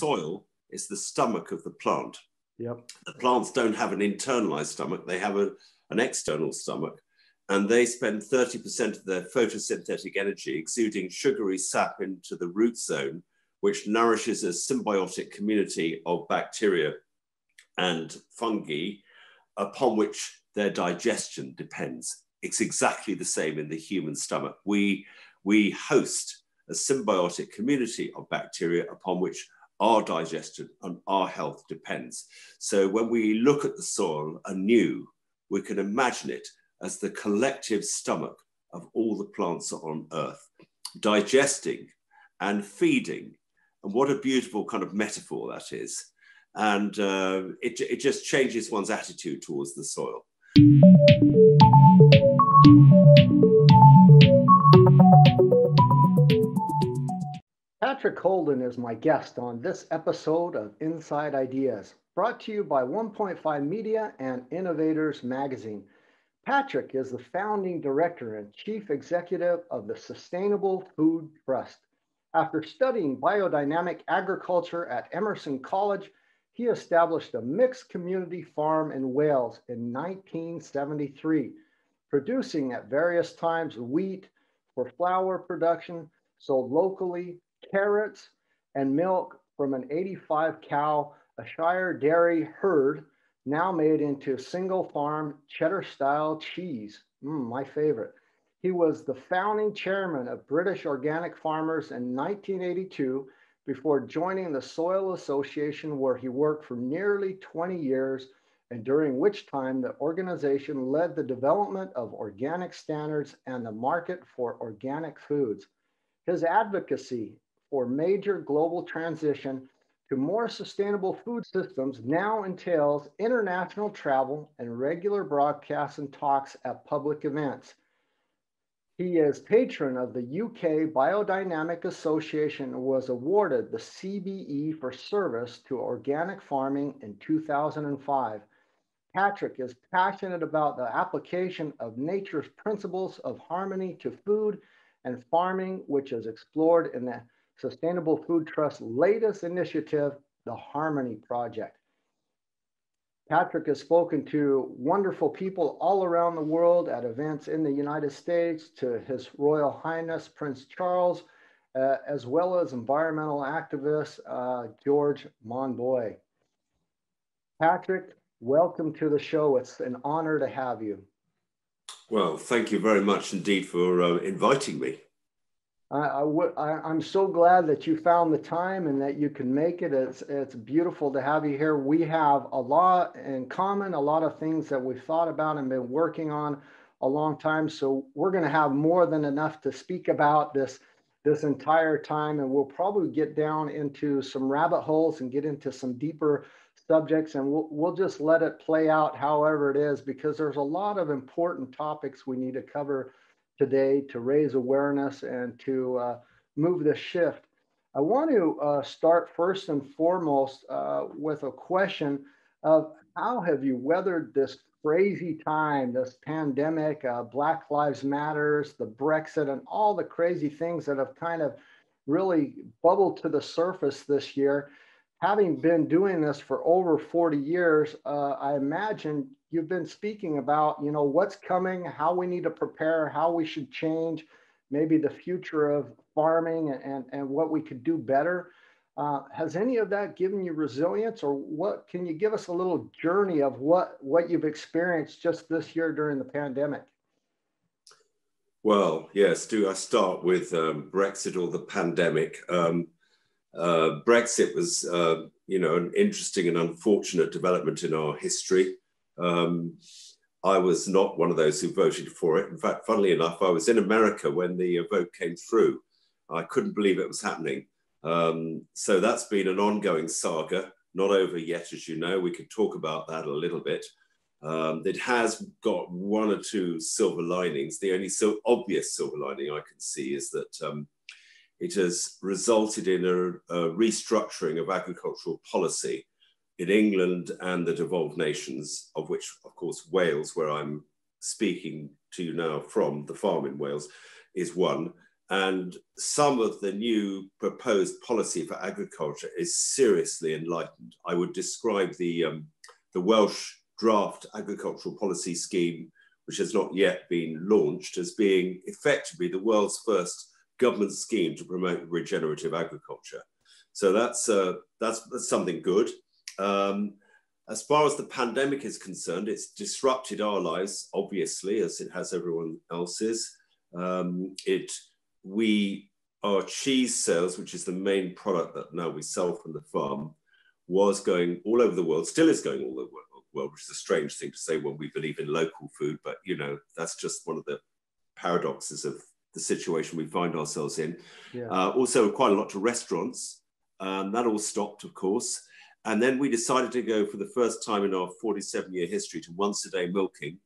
soil is the stomach of the plant. Yep. The plants don't have an internalized stomach, they have a, an external stomach. And they spend 30% of their photosynthetic energy exuding sugary sap into the root zone, which nourishes a symbiotic community of bacteria and fungi upon which their digestion depends. It's exactly the same in the human stomach. We, we host a symbiotic community of bacteria upon which our digestion and our health depends. So when we look at the soil anew, we can imagine it as the collective stomach of all the plants on earth, digesting and feeding. And what a beautiful kind of metaphor that is. And uh, it, it just changes one's attitude towards the soil. Patrick Holden is my guest on this episode of Inside Ideas, brought to you by 1.5 Media and Innovators Magazine. Patrick is the founding director and chief executive of the Sustainable Food Trust. After studying biodynamic agriculture at Emerson College, he established a mixed community farm in Wales in 1973, producing at various times wheat for flour production, sold locally, carrots, and milk from an 85 cow Ayrshire dairy herd now made into single farm cheddar style cheese. Mm, my favorite. He was the founding chairman of British Organic Farmers in 1982 before joining the Soil Association, where he worked for nearly 20 years, and during which time the organization led the development of organic standards and the market for organic foods. His advocacy for major global transition to more sustainable food systems now entails international travel and regular broadcasts and talks at public events. He is patron of the UK Biodynamic Association and was awarded the CBE for service to organic farming in 2005. Patrick is passionate about the application of nature's principles of harmony to food and farming, which is explored in the Sustainable Food Trust's latest initiative, the Harmony Project. Patrick has spoken to wonderful people all around the world at events in the United States, to His Royal Highness Prince Charles, uh, as well as environmental activist uh, George Monbiot. Patrick, welcome to the show. It's an honor to have you. Well, thank you very much indeed for uh, inviting me. I, I am so glad that you found the time and that you can make it. It's, it's beautiful to have you here. We have a lot in common, a lot of things that we've thought about and been working on a long time. So we're going to have more than enough to speak about this this entire time, and we'll probably get down into some rabbit holes and get into some deeper subjects, and we'll we'll just let it play out however it is because there's a lot of important topics we need to cover today to raise awareness and to uh, move the shift. I want to uh, start first and foremost uh, with a question of how have you weathered this crazy time, this pandemic, uh, Black Lives Matters, the Brexit, and all the crazy things that have kind of really bubbled to the surface this year. Having been doing this for over 40 years, uh, I imagine you've been speaking about, you know, what's coming, how we need to prepare, how we should change, maybe the future of farming and, and what we could do better. Uh, has any of that given you resilience or what can you give us a little journey of what what you've experienced just this year during the pandemic well yes do i start with um, brexit or the pandemic um, uh, brexit was uh, you know an interesting and unfortunate development in our history um, I was not one of those who voted for it. In fact, funnily enough, I was in America when the uh, vote came through. I couldn't believe it was happening. Um, so that's been an ongoing saga, not over yet, as you know. We could talk about that a little bit. Um, it has got one or two silver linings. The only so obvious silver lining I can see is that um, it has resulted in a, a restructuring of agricultural policy in England and the devolved nations, of which, of course, Wales, where I'm speaking to you now from, the farm in Wales, is one. And some of the new proposed policy for agriculture is seriously enlightened. I would describe the, um, the Welsh draft agricultural policy scheme, which has not yet been launched, as being effectively the world's first government scheme to promote regenerative agriculture. So that's, uh, that's, that's something good. Um, as far as the pandemic is concerned, it's disrupted our lives, obviously, as it has everyone else's. Um, it, we, our cheese sales, which is the main product that now we sell from the farm, was going all over the world, still is going all over the world, which is a strange thing to say when we believe in local food, but you know, that's just one of the paradoxes of the situation we find ourselves in. Yeah. Uh, also, quite a lot to restaurants. Um, that all stopped, of course. And then we decided to go for the first time in our 47 year history to once a day milking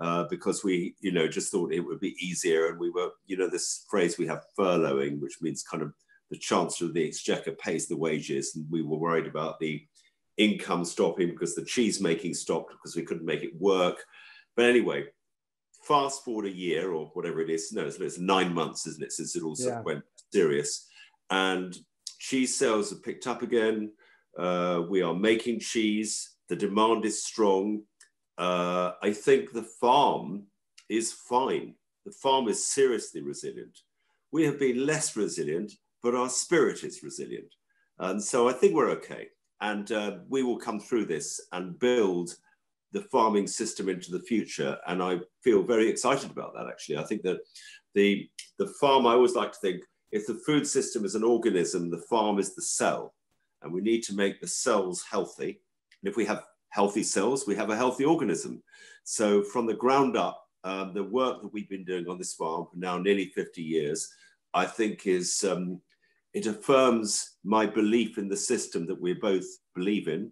uh, because we, you know, just thought it would be easier. And we were, you know, this phrase we have furloughing, which means kind of the Chancellor of the Exchequer pays the wages. And we were worried about the income stopping because the cheese making stopped because we couldn't make it work. But anyway, fast forward a year or whatever it is, no, it's, it's nine months, isn't it, since it all yeah. went serious. And cheese sales have picked up again. Uh, we are making cheese. The demand is strong. Uh, I think the farm is fine. The farm is seriously resilient. We have been less resilient, but our spirit is resilient. And so I think we're okay. And uh, we will come through this and build the farming system into the future. And I feel very excited about that, actually. I think that the, the farm, I always like to think, if the food system is an organism, the farm is the cell. And we need to make the cells healthy. And if we have healthy cells, we have a healthy organism. So from the ground up, um, the work that we've been doing on this farm for now nearly 50 years, I think is, um, it affirms my belief in the system that we both believe in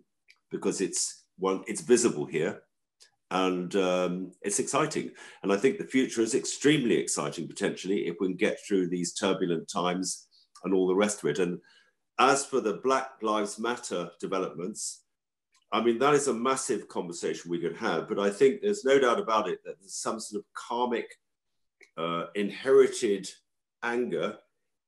because it's one, it's visible here and um, it's exciting. And I think the future is extremely exciting potentially if we can get through these turbulent times and all the rest of it. And as for the Black Lives Matter developments, I mean, that is a massive conversation we could have, but I think there's no doubt about it that there's some sort of karmic uh, inherited anger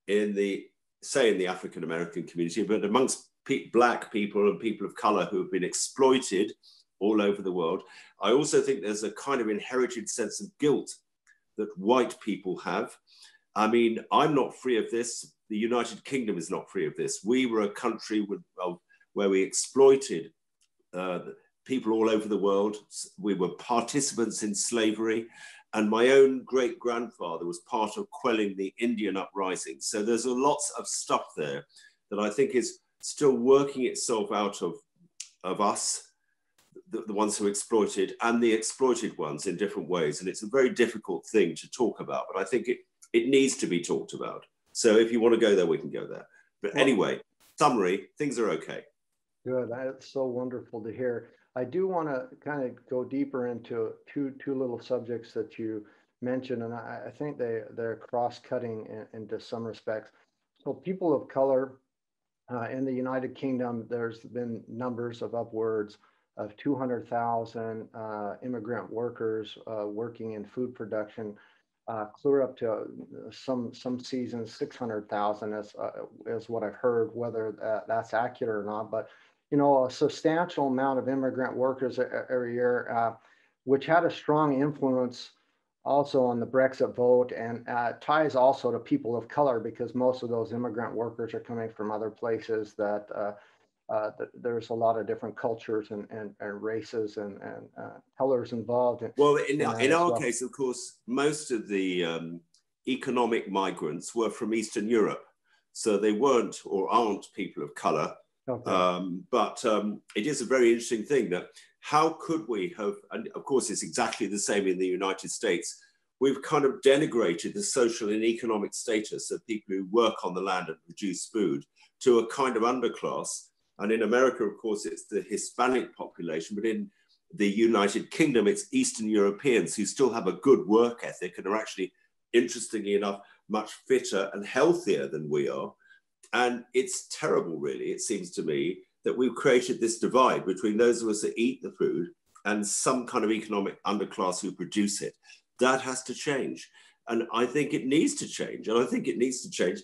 in the, say, in the African American community, but amongst pe black people and people of color who have been exploited all over the world. I also think there's a kind of inherited sense of guilt that white people have. I mean, I'm not free of this. The United Kingdom is not free of this. We were a country with, where we exploited uh, people all over the world. We were participants in slavery. And my own great grandfather was part of quelling the Indian uprising. So there's a lots of stuff there that I think is still working itself out of, of us, the, the, ones who exploited, and the exploited ones in different ways. And it's a very difficult thing to talk about, but I think it, it needs to be talked about. So if you want to go there, we can go there. But anyway, summary, things are okay. Good. That's so wonderful to hear. I do want to kind of go deeper into two two little subjects that you mentioned, and I, I think they they're cross cutting in, into some respects. So people of color uh, in the United Kingdom, there's been numbers of upwards of 200,000 uh, immigrant workers uh, working in food production, uh, clear up to uh, some some seasons 600,000 is, uh, is what I've heard, whether that, that's accurate or not. But, you know, a substantial amount of immigrant workers every year, which had a strong influence also on the Brexit vote and uh, ties also to people of color because most of those immigrant workers are coming from other places that, uh, uh, that there's a lot of different cultures and, and, and races and, and uh, colors involved. In, well, in, in, in our well. case, of course, most of the um, economic migrants were from Eastern Europe. So they weren't or aren't people of color. Okay. Um, but um, it is a very interesting thing that how could we have, and of course it's exactly the same in the United States, we've kind of denigrated the social and economic status of people who work on the land and produce food to a kind of underclass. And in America, of course, it's the Hispanic population, but in the United Kingdom, it's Eastern Europeans who still have a good work ethic and are actually, interestingly enough, much fitter and healthier than we are. And it's terrible, really, it seems to me, that we've created this divide between those of us that eat the food and some kind of economic underclass who produce it. That has to change. And I think it needs to change. And I think it needs to change,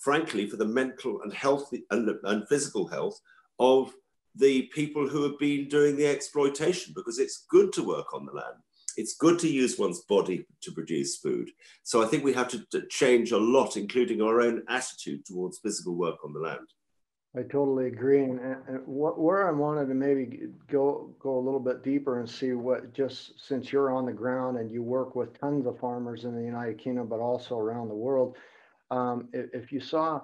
frankly, for the mental and healthy and, and physical health of the people who have been doing the exploitation because it's good to work on the land. It's good to use one's body to produce food. So I think we have to, to change a lot, including our own attitude towards physical work on the land. I totally agree. And, and what, where I wanted to maybe go go a little bit deeper and see what just since you're on the ground and you work with tons of farmers in the United Kingdom, but also around the world, um, if, if, you saw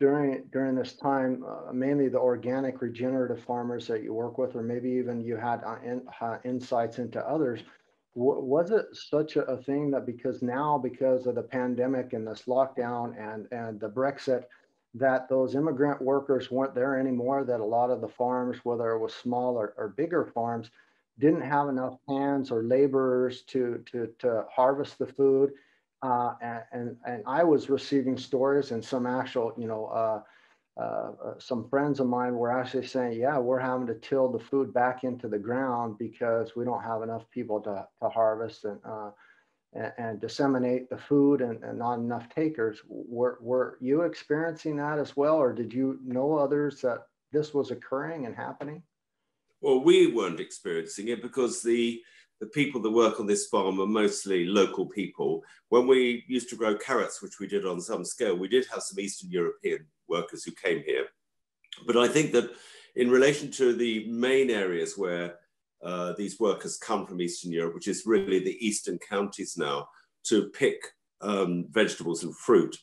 during during this time, uh, mainly the organic regenerative farmers that you work with, or maybe even you had uh, in, uh, insights into others, was it such a, a thing that because now because of the pandemic and this lockdown and and the Brexit that those immigrant workers weren't there anymore, that a lot of the farms, whether it was small or, or bigger farms, didn't have enough hands or laborers to, to, to harvest the food. Uh, and, and, I was receiving stories and some actual, you know, uh, uh, some friends of mine were actually saying, yeah, we're having to till the food back into the ground because we don't have enough people to, to harvest and, uh, and, and disseminate the food and, and, not enough takers. Were, were you experiencing that as well, or did you know others that this was occurring and happening? Well, we weren't experiencing it because the the people that work on this farm are mostly local people. When we used to grow carrots, which we did on some scale, we did have some Eastern European workers who came here. But I think that in relation to the main areas where uh, these workers come from Eastern Europe, which is really the eastern counties now, to pick um, vegetables and fruit.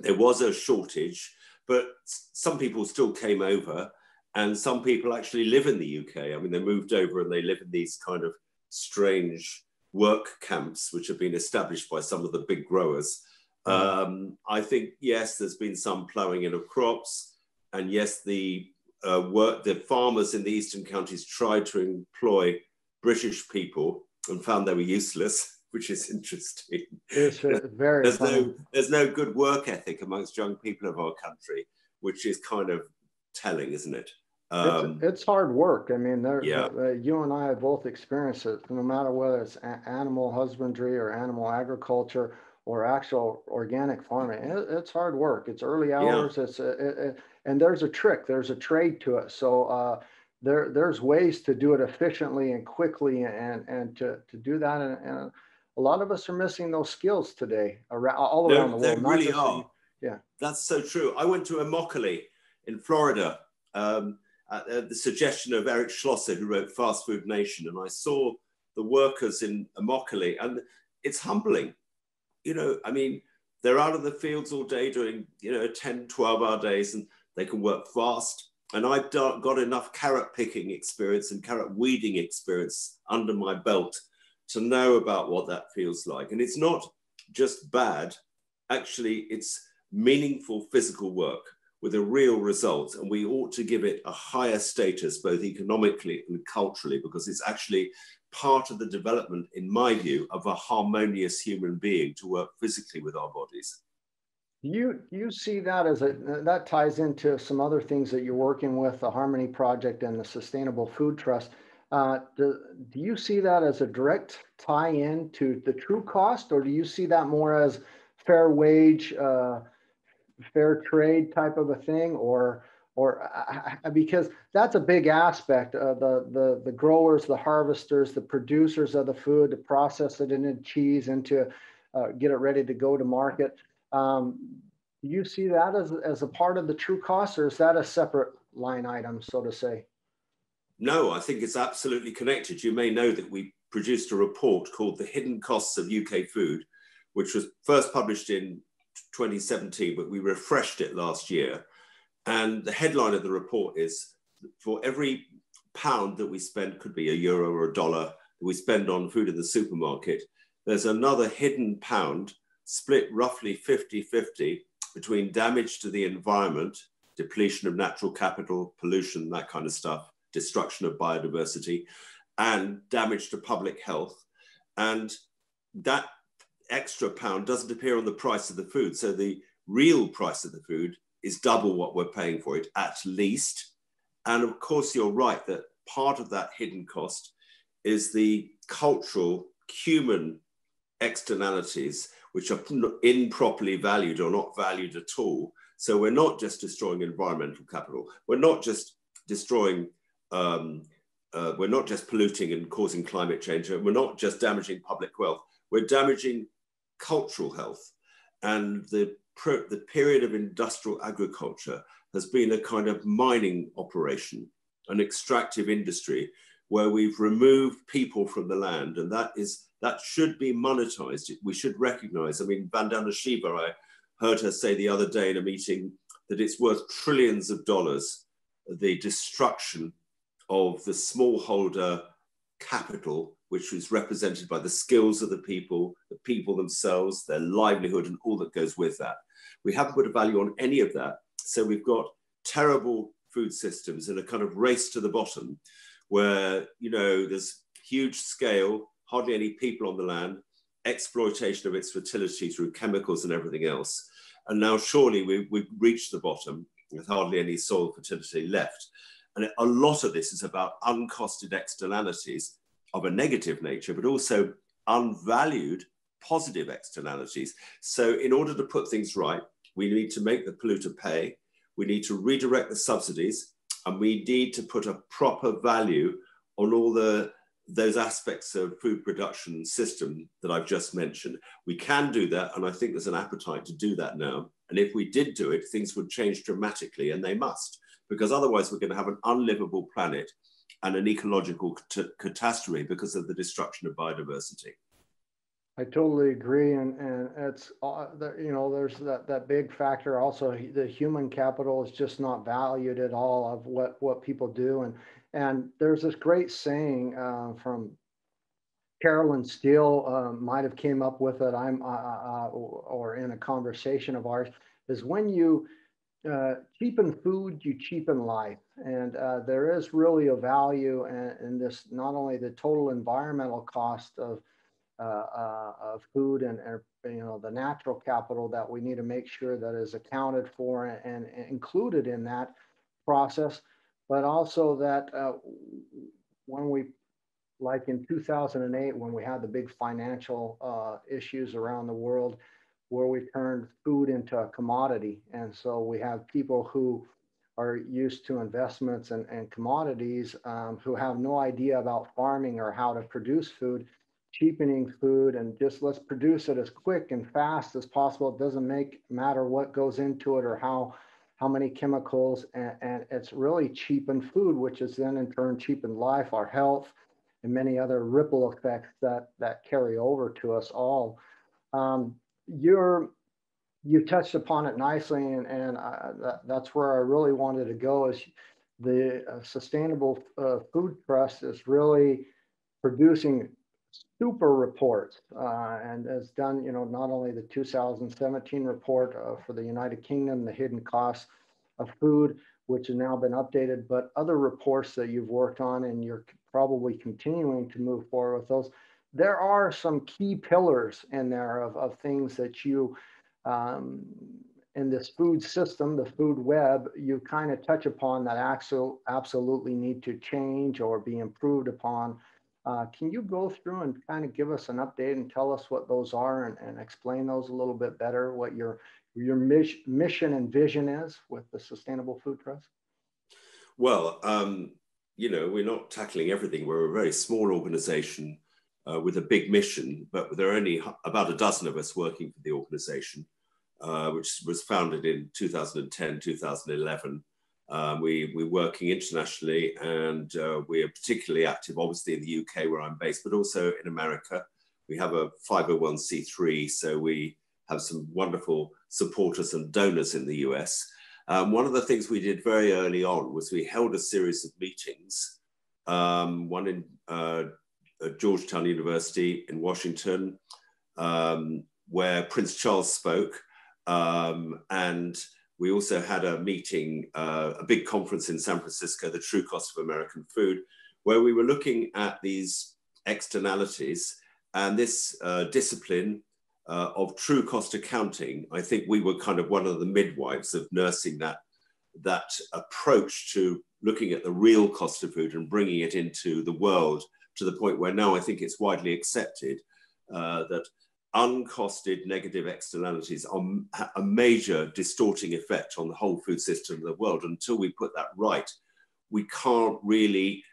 There was a shortage, but some people still came over, and some people actually live in the UK. I mean, they moved over and they live in these kind of strange work camps, which have been established by some of the big growers. Mm. Um, I think, yes, there's been some ploughing in of crops, and yes, the uh, work, the farmers in the eastern counties tried to employ British people and found they were useless, which is interesting. It's very there's no there's no good work ethic amongst young people of our country, which is kind of telling, isn't it? Um, it's, it's, hard work. I mean, yeah. Uh, you and I have both experienced it. No matter whether it's animal husbandry or animal agriculture or actual organic farming, it, it's hard work. It's early hours. Yeah. It's it, and there's a trick, there's a trade to it. So uh, there, there's ways to do it efficiently and quickly and, and to, to do that. And, and a lot of us are missing those skills today around, all around the world. They really are. yeah. That's so true. I went to Immokalee in Florida um, at, at the suggestion of Eric Schlosser, who wrote Fast Food Nation. And I saw the workers in Immokalee and it's humbling. You know, I mean, they're out of the fields all day doing, you know, 10, 12 hour days and they can work fast. And I've got enough carrot picking experience and carrot weeding experience under my belt to know about what that feels like. And it's not just bad, actually, it's meaningful physical work with a real result. And we ought to give it a higher status, both economically and culturally, because it's actually part of the development, in my view, of a harmonious human being to work physically with our bodies you you see that as a that ties into some other things that you're working with the harmony project and the sustainable food trust. Uh, do, do you see that as a direct tie-in to the true cost or do you see that more as fair wage uh, fair trade type of a thing or or uh, because that's a big aspect of the, the the growers the harvesters the producers of the food to process it into cheese into uh, get it ready to go to market um, do you see that as, as a part of the true cost or is that a separate line item, so to say? No, I think it's absolutely connected. You may know that we produced a report called The Hidden Costs of UK Food, which was first published in 2017, but we refreshed it last year. And the headline of the report is for every pound that we spend, could be a euro or a dollar, that we spend on food in the supermarket, there's another hidden pound split roughly 50 50 between damage to the environment, depletion of natural capital, pollution, that kind of stuff, destruction of biodiversity, and damage to public health. And that extra pound doesn't appear on the price of the food. So the real price of the food is double what we're paying for it, at least. And of course, you're right that part of that hidden cost is the cultural, human externalities which are improperly valued or not valued at all. So we're not just destroying environmental capital. We're not just destroying, um, uh, we're not just polluting and causing climate change. We're not just damaging public wealth. We're damaging cultural health. And the, the period of industrial agriculture has been a kind of mining operation, an extractive industry where we've removed people from the land. And that is that should be monetized. We should recognize. I mean, Vandana Shiva, I heard her say the other day in a meeting that it's worth trillions of dollars, the destruction of the smallholder capital, which was represented by the skills of the people, the people themselves, their livelihood, and all that goes with that. We haven't put a value on any of that. So we've got terrible food systems in a kind of race to the bottom where, you know, there's huge scale, hardly any people on the land, exploitation of its fertility through chemicals and everything else. And now surely we, we've reached the bottom with hardly any soil fertility left. And a lot of this is about uncosted externalities of a negative nature, but also unvalued positive externalities. So in order to put things right, we need to make the polluter pay, we need to redirect the subsidies, and we need to put a proper value on all the those aspects of food production system that I've just mentioned. We can do that, and I think there's an appetite to do that now. And if we did do it, things would change dramatically, and they must, because otherwise we're going to have an unlivable planet and an ecological catastrophe because of the destruction of biodiversity. I totally agree, and and it's uh, you know there's that that big factor also the human capital is just not valued at all of what what people do, and and there's this great saying uh, from Carolyn Steel uh, might have came up with it. I'm uh, uh, uh or in a conversation of ours is when you uh, cheapen food, you cheapen life, and there is really a value in, in, this not only the total environmental cost of of food and, and you know the natural capital that we need to make sure that is accounted for and, and included in that process but also that uh, when we, like in 2008, when we had the big financial uh, issues around the world, where we turned food into a commodity. And so we have people who are used to investments and, and commodities um, who have no idea about farming or how to produce food, cheapening food and just let's produce it as quick and fast as possible. It doesn't make matter what goes into it or how how many chemicals, and, and it's really cheapened food, which is then in turn cheapened life, our health, and many other ripple effects that, that carry over to us all. Um, you're, you touched upon it nicely, and, and I, that, that's where I really wanted to go is the uh, Sustainable uh, Food Trust is really producing super reports uh, and has done, you know, not only the 2017 report uh, for the United Kingdom, the hidden costs of food, which has now been updated, but other reports that you've worked on and you're probably continuing to move forward with those. There are some key pillars in there of, of things that you, um, in this food system, the food web, you kind of touch upon that absolutely need to change or be improved upon uh, can you go through and kind of give us an update and tell us what those are and, and explain those a little bit better, what your, your mission and vision is with the Sustainable Food Trust? Well, um, you know, we're not tackling everything. We're a very small organization uh, with a big mission, but there are only about a dozen of us working for the organization, uh, which was founded in 2010, 2011. Um, we, we're working internationally and uh, we are particularly active, obviously, in the UK where I'm based, but also in America. We have a 501c3, so we have some wonderful supporters and donors in the US. Um, one of the things we did very early on was we held a series of meetings, um, one in uh, Georgetown University in Washington, um, where Prince Charles spoke, um, and we also had a meeting, uh, a big conference in San Francisco, the true cost of American food, where we were looking at these externalities and this uh, discipline uh, of true cost accounting. I think we were kind of one of the midwives of nursing that, that approach to looking at the real cost of food and bringing it into the world to the point where now I think it's widely accepted uh, that uncosted negative externalities are a major distorting effect on the whole food system of the world. Until we put that right, we can't really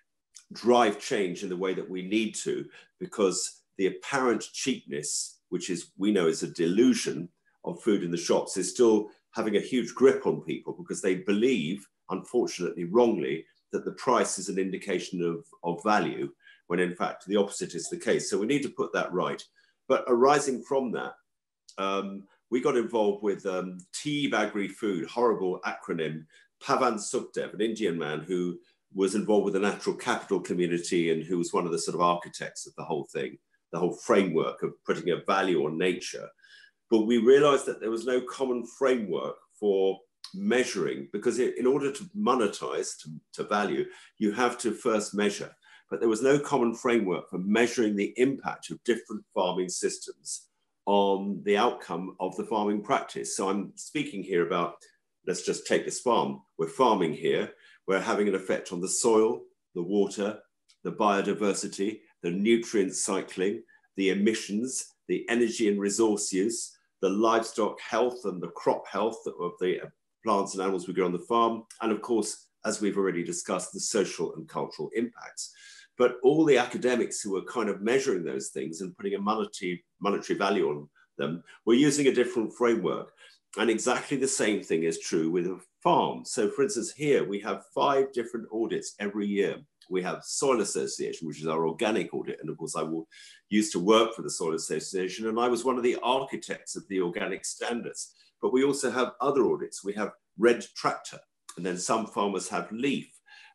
drive change in the way that we need to because the apparent cheapness, which is we know is a delusion of food in the shops, is still having a huge grip on people because they believe, unfortunately wrongly, that the price is an indication of, of value, when in fact the opposite is the case. So we need to put that right. But arising from that, um, we got involved with um, TEEB Agri Food, horrible acronym, Pavan Sukhdev, an Indian man who was involved with the natural capital community and who was one of the sort of architects of the whole thing, the whole framework of putting a value on nature. But we realized that there was no common framework for measuring because in order to monetize, to, to value, you have to first measure. But there was no common framework for measuring the impact of different farming systems on the outcome of the farming practice. So I'm speaking here about, let's just take this farm. We're farming here we're having an effect on the soil, the water, the biodiversity, the nutrient cycling, the emissions, the energy and resource use, the livestock health and the crop health of the plants and animals we grow on the farm, and of course, as we've already discussed, the social and cultural impacts. But all the academics who were kind of measuring those things and putting a monetary, monetary value on them were using a different framework. And exactly the same thing is true with a farm. So for instance, here we have five different audits every year. We have Soil Association, which is our organic audit. And of course, I used to work for the Soil Association and I was one of the architects of the organic standards. But we also have other audits. We have Red Tractor, and then some farmers have LEAF,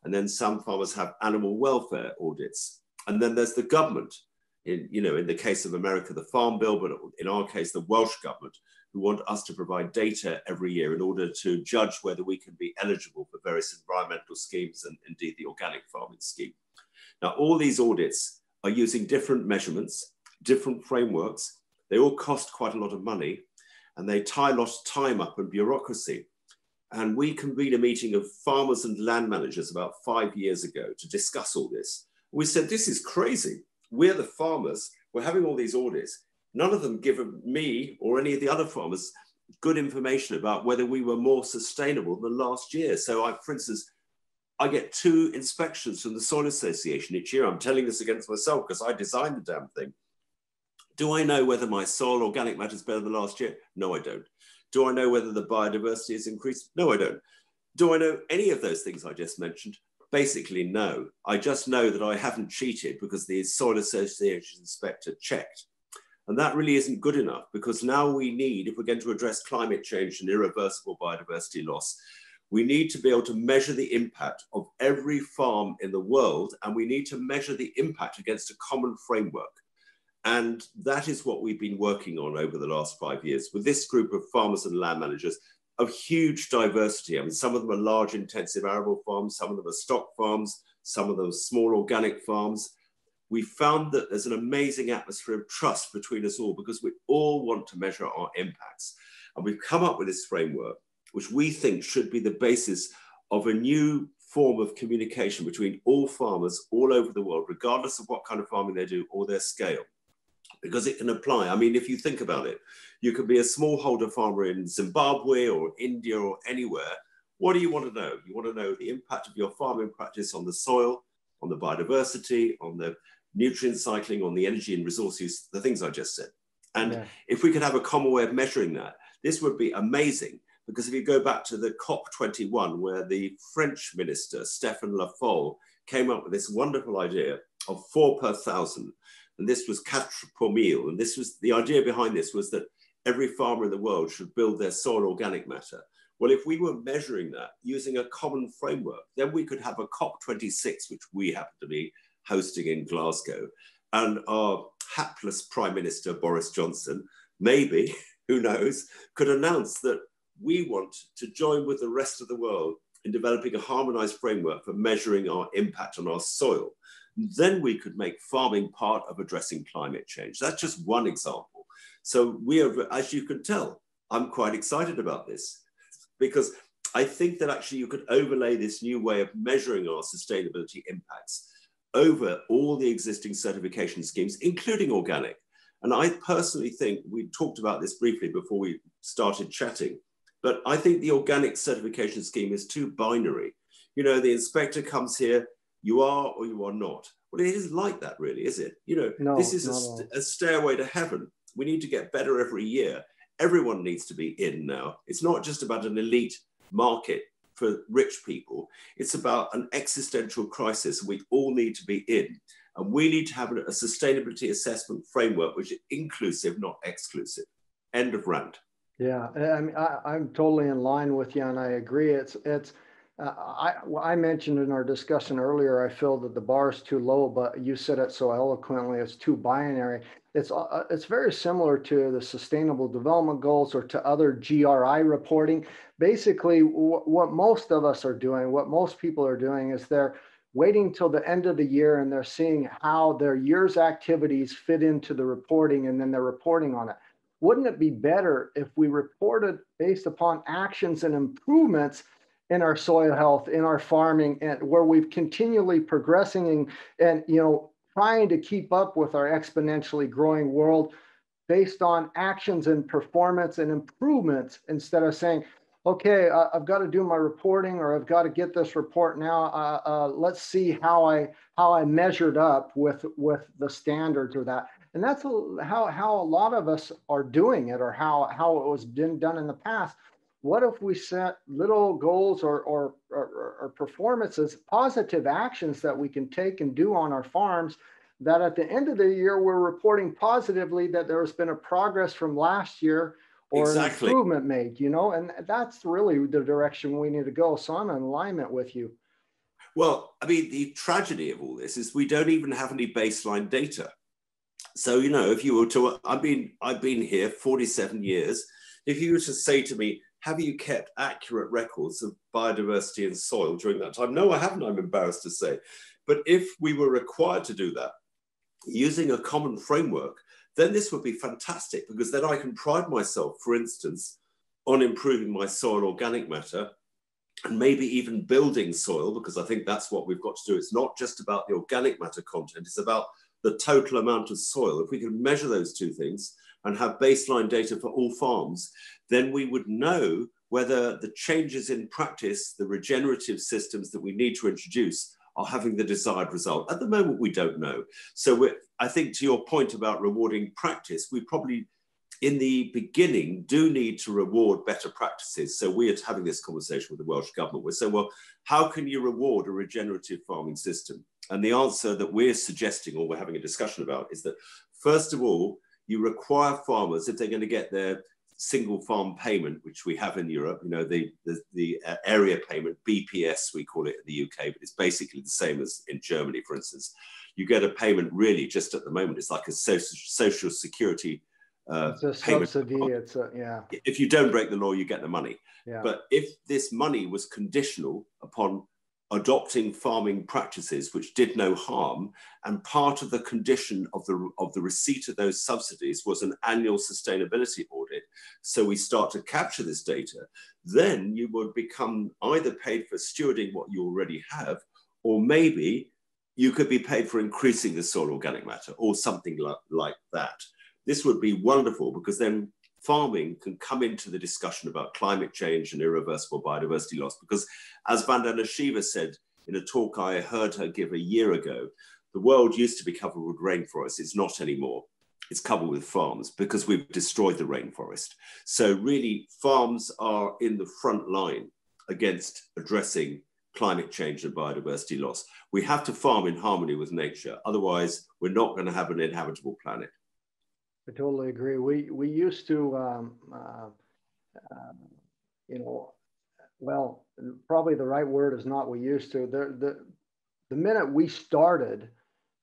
and then some farmers have animal welfare audits. And then there's the government. In, you know, in the case of America, the Farm Bill, but in our case, the Welsh government, who want us to provide data every year in order to judge whether we can be eligible for various environmental schemes and indeed the organic farming scheme. Now, all these audits are using different measurements, different frameworks. They all cost quite a lot of money and they tie a lot of time up and bureaucracy. And we convened a meeting of farmers and land managers about five years ago to discuss all this. We said, this is crazy. We're the farmers. We're having all these audits. None of them give me or any of the other farmers good information about whether we were more sustainable than last year. So I, for instance, I get two inspections from the Soil Association each year. I'm telling this against myself because I designed the damn thing. Do I know whether my soil organic matter is better than last year? No, I don't. Do I know whether the biodiversity has increased? No, I don't. Do I know any of those things I just mentioned? Basically, no. I just know that I haven't cheated because the Soil Association inspector checked and that really isn't good enough because now we need, if we're going to address climate change and irreversible biodiversity loss, we need to be able to measure the impact of every farm in the world, and we need to measure the impact against a common framework. And that is what we've been working on over the last five years with this group of farmers and land managers of huge diversity. I mean, some of them are large intensive arable farms, some of them are stock farms, some of them are small organic farms we found that there's an amazing atmosphere of trust between us all because we all want to measure our impacts. And we've come up with this framework, which we think should be the basis of a new form of communication between all farmers all over the world, regardless of what kind of farming they do or their scale. Because it can apply. I mean, if you think about it, you could be a smallholder farmer in Zimbabwe or India or anywhere. What do you want to know? You want to know the impact of your farming practice on the soil, on the biodiversity, on the nutrient cycling, on the energy and resource use, the things I just said. And yeah. if we could have a common way of measuring that, this would be amazing. Because if you go back to the COP21, where the French minister, Stéphane Le Foll, came up with this wonderful idea of four per thousand. And this was quatre per mille. And this was the idea behind this was that every farmer in the world should build their soil organic matter. Well, if we were measuring that using a common framework, then we could have a COP26, which we happen to be hosting in Glasgow. And our hapless Prime Minister, Boris Johnson, maybe, who knows, could announce that we want to join with the rest of the world in developing a harmonized framework for measuring our impact on our soil. Then we could make farming part of addressing climate change. That's just one example. So we are, as you can tell, I'm quite excited about this because I think that actually you could overlay this new way of measuring our sustainability impacts over all the existing certification schemes, including organic. And I personally think we talked about this briefly before we started chatting, but I think the organic certification scheme is too binary. You know, the inspector comes here, you are or you are not. Well, it isn't like that, really, is it? You know, no, this is a, st a stairway to heaven. We need to get better every year. Everyone needs to be in now. It's not just about an elite market for rich people. It's about an existential crisis. We all need to be in. And we need to have a sustainability assessment framework which is inclusive, not exclusive. End of rant. Yeah, I mean, I, am totally in line with you, and I agree. It's it's. Uh, I I mentioned in our discussion earlier. I feel that the bar is too low, but you said it so eloquently. It's too binary. It's uh, it's very similar to the Sustainable Development Goals or to other GRI reporting. Basically, what most of us are doing, what most people are doing, is they're waiting till the end of the year and they're seeing how their year's activities fit into the reporting and then they're reporting on it. Wouldn't it be better if we reported based upon actions and improvements in our soil health, in our farming, and where we've continually progressing and, and you know trying to keep up with our exponentially growing world based on actions and performance and improvements instead of saying, okay, uh, I've got to do my reporting or I've got to get this report now. Uh, uh, let's see how I how I measured up with with the standards or that. And that's how how a lot of us are doing it or how how it was been done in the past. What if we set little goals or, or, or, or performances, positive actions that we can take and do on our farms that at the end of the year, we're reporting positively that there has been a progress from last year or exactly. an improvement made, you know, and that's really the direction we need to go. So I'm in alignment with you. Well, I mean, the tragedy of all this is we don't even have any baseline data. So, you know, if you were to, I've been, I've been here 47 years. If you were to say to me, have you kept accurate records of biodiversity and soil during that time? No, I haven't, I'm embarrassed to say. But if we were required to do that using a common framework, then this would be fantastic because then I can pride myself, for instance, on improving my soil organic matter and maybe even building soil because I think that's what we've got to do. It's not just about the organic matter content, it's about the total amount of soil. If we can measure those two things and have baseline data for all farms, then we would know whether the changes in practice, the regenerative systems that we need to introduce are having the desired result. At the moment, we don't know. So I think to your point about rewarding practice, we probably in the beginning do need to reward better practices. So we are having this conversation with the Welsh government. We're saying, well, how can you reward a regenerative farming system? And the answer that we're suggesting or we're having a discussion about is that first of all, you require farmers, if they're going to get their single farm payment, which we have in Europe, you know, the, the, the, uh, area payment, BPS, we call it in the UK, but it's basically the same as in Germany, for instance. You get a payment really just at the moment, it's like a social, social security uh, it's a payment. subsidy. It's a, yeah. If you don't break the law, you get the money. Yeah. But if this money was conditional upon adopting farming practices which did no harm and part of the condition of the of the receipt of those subsidies was an annual sustainability audit. So we start to capture this data. Then you would become either paid for stewarding what you already have or maybe you could be paid for increasing the soil organic matter or something like, like that. This would be wonderful because then farming can come into the discussion about climate change and irreversible biodiversity loss. Because as Vandana Shiva said in a talk I heard her give a year ago, the world used to be covered with rainforests. It's not anymore. It's covered with farms because we've destroyed the rainforest. So really farms are in the front line against addressing climate change and biodiversity loss. We have to farm in harmony with nature. Otherwise, we're not going to have an inhabitable planet. I totally agree. We we used to, um, uh, uh, you know, well, probably the right word is not we used to. The the the minute we started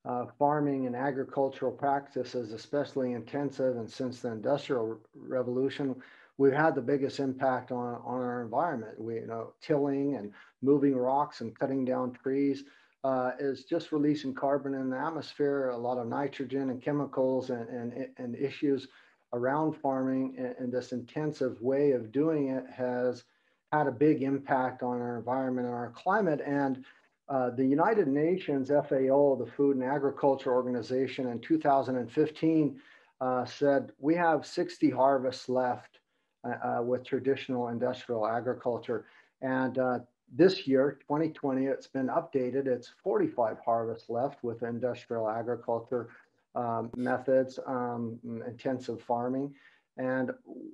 uh, farming and agricultural practices, especially intensive, and since the industrial revolution, we've had the biggest impact on on our environment. We you know tilling and moving rocks and cutting down trees uh, is just releasing carbon in the atmosphere, a lot of nitrogen and chemicals and, and, and issues around farming. And, and, this intensive way of doing it has had a big impact on our environment and our climate. And uh, the United Nations FAO, the Food and Agriculture Organization, in 2015 uh, said we have 60 harvests left uh, uh, with traditional industrial agriculture. And uh, this year, 2020, it's been updated. It's 45 harvests left with industrial agriculture um, methods, um, intensive farming. And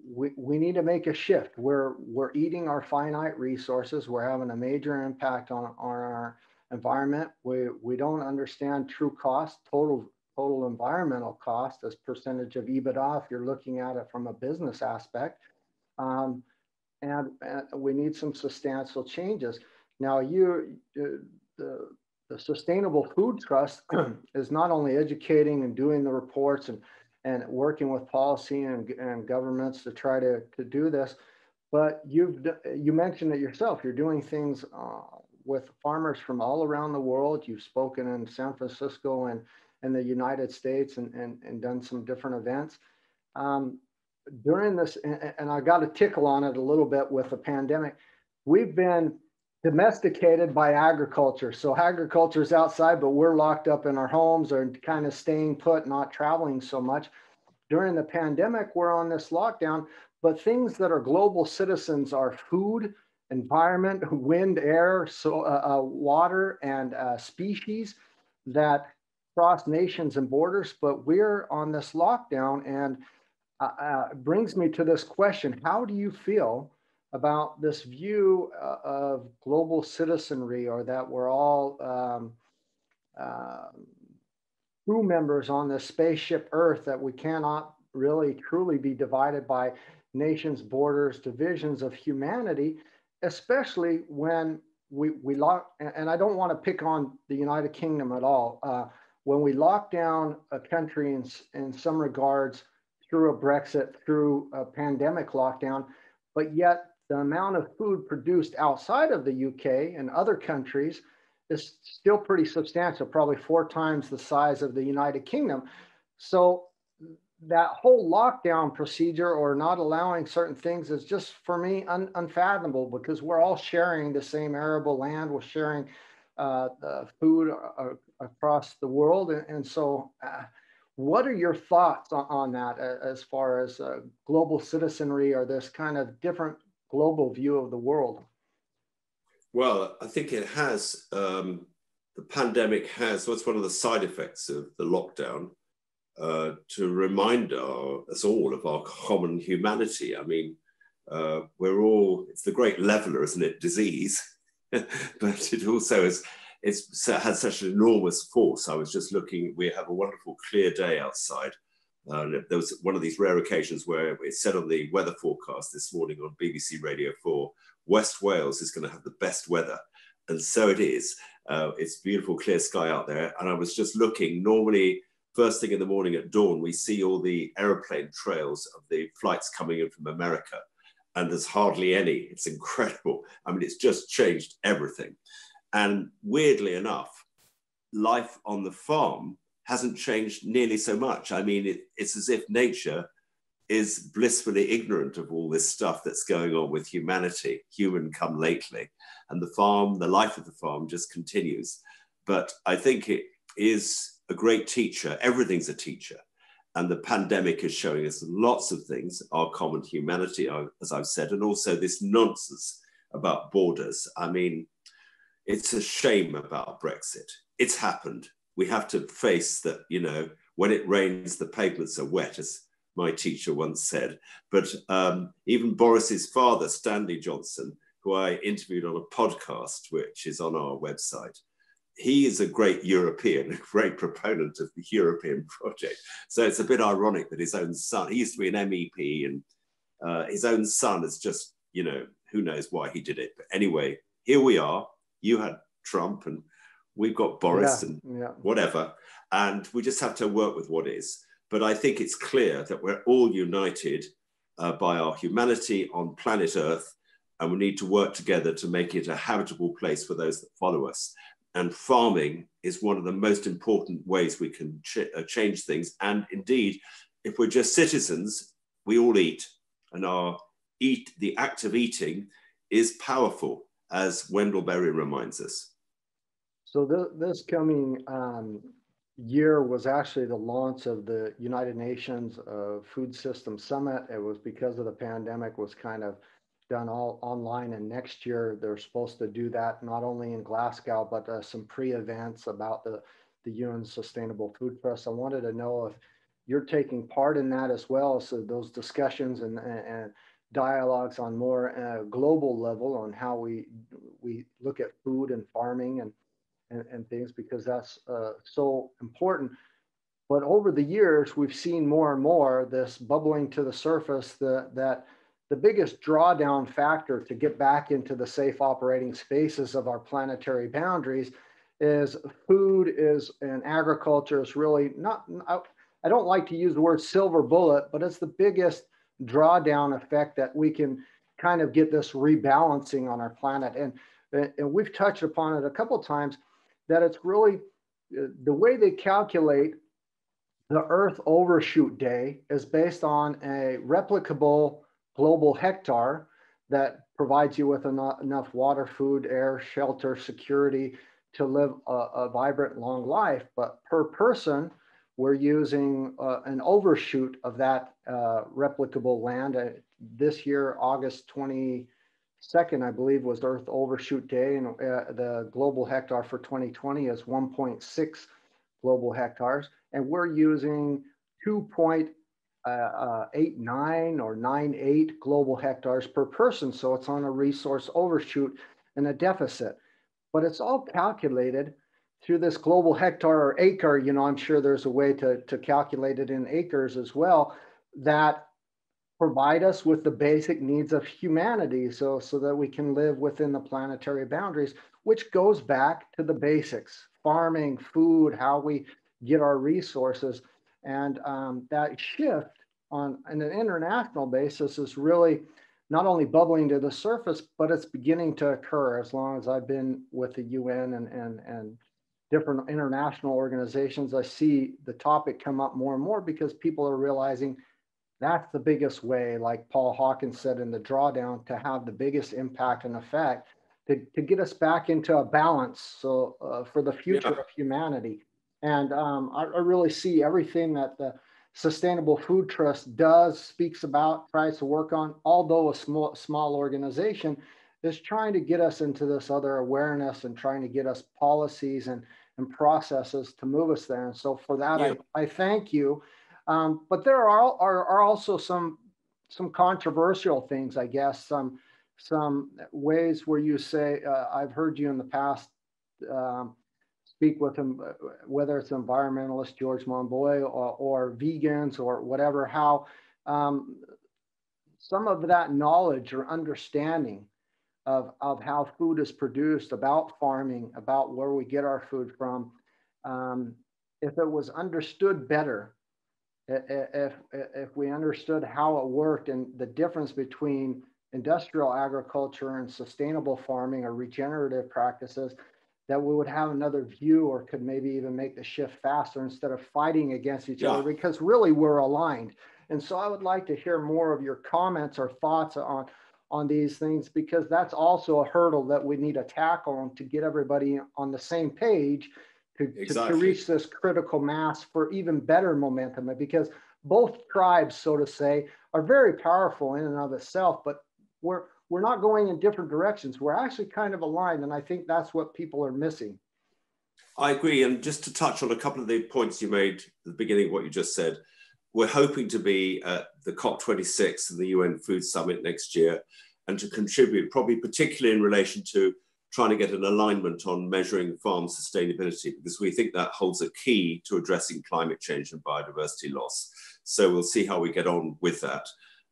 we, we need to make a shift. We're, we're eating our finite resources. We're having a major impact on, on our environment. We, we don't understand true cost, total, total environmental cost as percentage of EBITDA if you're looking at it from a business aspect. Um, and, and, we need some substantial changes. Now, you, the, the Sustainable Food Trust is not only educating and doing the reports and, and working with policy and, and governments to try to, to do this, but you've you mentioned it yourself. You're doing things uh, with farmers from all around the world. You've spoken in San Francisco and in the United States and, and, and done some different events. Um, during this, and, I got a tickle on it a little bit with the pandemic, we've been domesticated by agriculture. So agriculture is outside, but we're locked up in our homes or kind of staying put, not traveling so much. During the pandemic, we're on this lockdown, but things that are global citizens are food, environment, wind, air, so uh, uh, water, and uh, species that cross nations and borders. But we're on this lockdown, and uh, uh, brings me to this question: How do you feel about this view uh, of global citizenry, or that we're all um, crew members on this spaceship Earth? That we cannot really truly be divided by nations, borders, divisions of humanity especially when we, we lock, and I don't want to pick on the United Kingdom at all. Uh, when we lock down a country in, in some regards through a Brexit, through a pandemic lockdown, but yet the amount of food produced outside of the UK and other countries is still pretty substantial, probably four times the size of the United Kingdom. So that whole lockdown procedure or not allowing certain things is just for me un, unfathomable because we're all sharing the same arable land we're sharing uh, food uh, across the world and, and so uh, what are your thoughts on, that as far as uh, global citizenry or this kind of different global view of the world well i think it has um, the pandemic has what's one of the side effects of the lockdown uh, to remind our, us all of our common humanity. I mean, uh, we're all, it's the great leveler, isn't it? Disease. but it also is, it's had such an enormous force. I was just looking, we have a wonderful clear day outside. Uh, there was one of these rare occasions where it said on the weather forecast this morning on BBC Radio 4, West Wales is going to have the best weather. And so it is. Uh, it's beautiful, clear sky out there. And I was just looking, normally first thing in the morning at dawn, we see all the aeroplane trails of the flights coming in from America. And there's hardly any. It's incredible. I mean, it's just changed everything. And weirdly enough, life on the farm hasn't changed nearly so much. I mean, it, it's as if nature is blissfully ignorant of all this stuff that's going on with humanity, human come lately. And the farm, the life of the farm just continues. But I think it is a great teacher. Everything's a teacher. And the pandemic is showing us lots of things, our common humanity, as I've said, and also this nonsense about borders. I mean, it's a shame about Brexit. It's happened. We have to face that, you know, when it rains, the pavements are wet, as my teacher once said. But um, even Boris's father, Stanley Johnson, who I interviewed on a podcast, which is on our website, he is a great European, a great proponent of the European project. So it's a bit ironic that his own son, he used to be an MEP, and uh, his own son is just, you know, who knows why he did it. But anyway, here we are. You had Trump, and we've got Boris, yeah, and yeah. whatever. And we just have to work with what is. But I think it's clear that we're all united uh, by our humanity on planet Earth, and we need to work together to make it a habitable place for those that follow us and farming is one of the most important ways we can ch uh, change things. And indeed, if we're just citizens, we all eat, and our eat the act of eating is powerful, as Wendell Berry reminds us. So th this coming um, year was actually the launch of the United Nations uh, Food System Summit. It was because of the pandemic was kind of done all online and next year they're supposed to do that not only in Glasgow but uh, some pre-events about the the UN Sustainable Food Trust. I wanted to know if you're taking part in that as well. So those discussions and, and dialogues on more uh, global level on how we we look at food and farming and and, and things because that's uh, so important. But over the years, we've seen more and more this bubbling to the surface that that the biggest drawdown factor to get back into the safe operating spaces of our planetary boundaries is food is and agriculture is really not I, I don't like to use the word silver bullet but it's the biggest drawdown effect that we can kind of get this rebalancing on our planet. And and we've touched upon it a couple times that it's really uh, the way they calculate the earth overshoot day is based on a replicable global hectare that provides you with enough, enough water food air shelter security to live a, a vibrant long life, but per person, we're using uh, an overshoot of that uh, replicable land. Uh, this year, August 22nd, I believe, was Earth Overshoot Day, and uh, the global hectare for 2020 is 1.6 global hectares, and we're using 2.89 uh, uh, or 98 global hectares per person. So it's on a resource overshoot and a deficit but it's all calculated through this global hectare or acre. You know, I'm sure there's a way to, to calculate it in acres as well that provide us with the basic needs of humanity so, so that we can live within the planetary boundaries, which goes back to the basics farming, food, how we get our resources. And um, that shift on an international basis is really not only bubbling to the surface, but it's beginning to occur as long as I've been with the UN and, and, and different international organizations. I see the topic come up more and more because people are realizing that's the biggest way, like Paul Hawkins said in the drawdown, to have the biggest impact and effect to, to get us back into a balance so uh, for the future yeah. of humanity. And um, I, I really see everything that the Sustainable Food Trust does, speaks about, tries to work on, although a small, small organization, is trying to get us into this other awareness and trying to get us policies and, and processes to move us there. And so for that, yeah. I, I thank you. Um, but there are, are, are also some some controversial things, I guess, some some ways where you say, uh, I've heard you in the past um, speak with them, uh, whether it's environmentalist George Monbiot or, or vegans or whatever, how um, some of that knowledge or understanding of, of how food is produced, about farming, about where we get our food from, um, if it was understood better, if, if we understood how it worked and the difference between industrial agriculture and sustainable farming or regenerative practices, that we would have another view or could maybe even make the shift faster instead of fighting against each yeah. other because really we're aligned. And so I would like to hear more of your comments or thoughts on on these things because that's also a hurdle that we need to tackle and to get everybody on the same page to, exactly. to, to reach this critical mass for even better momentum because both tribes so to say are very powerful in and of itself but we're we're not going in different directions. We're actually kind of aligned. And I think that's what people are missing. I agree. And just to touch on a couple of the points you made at the beginning of what you just said, we're hoping to be at the COP26 and the UN Food Summit next year and to contribute, probably particularly in relation to trying to get an alignment on measuring farm sustainability, because we think that holds a key to addressing climate change and biodiversity loss. So we'll see how we get on with that.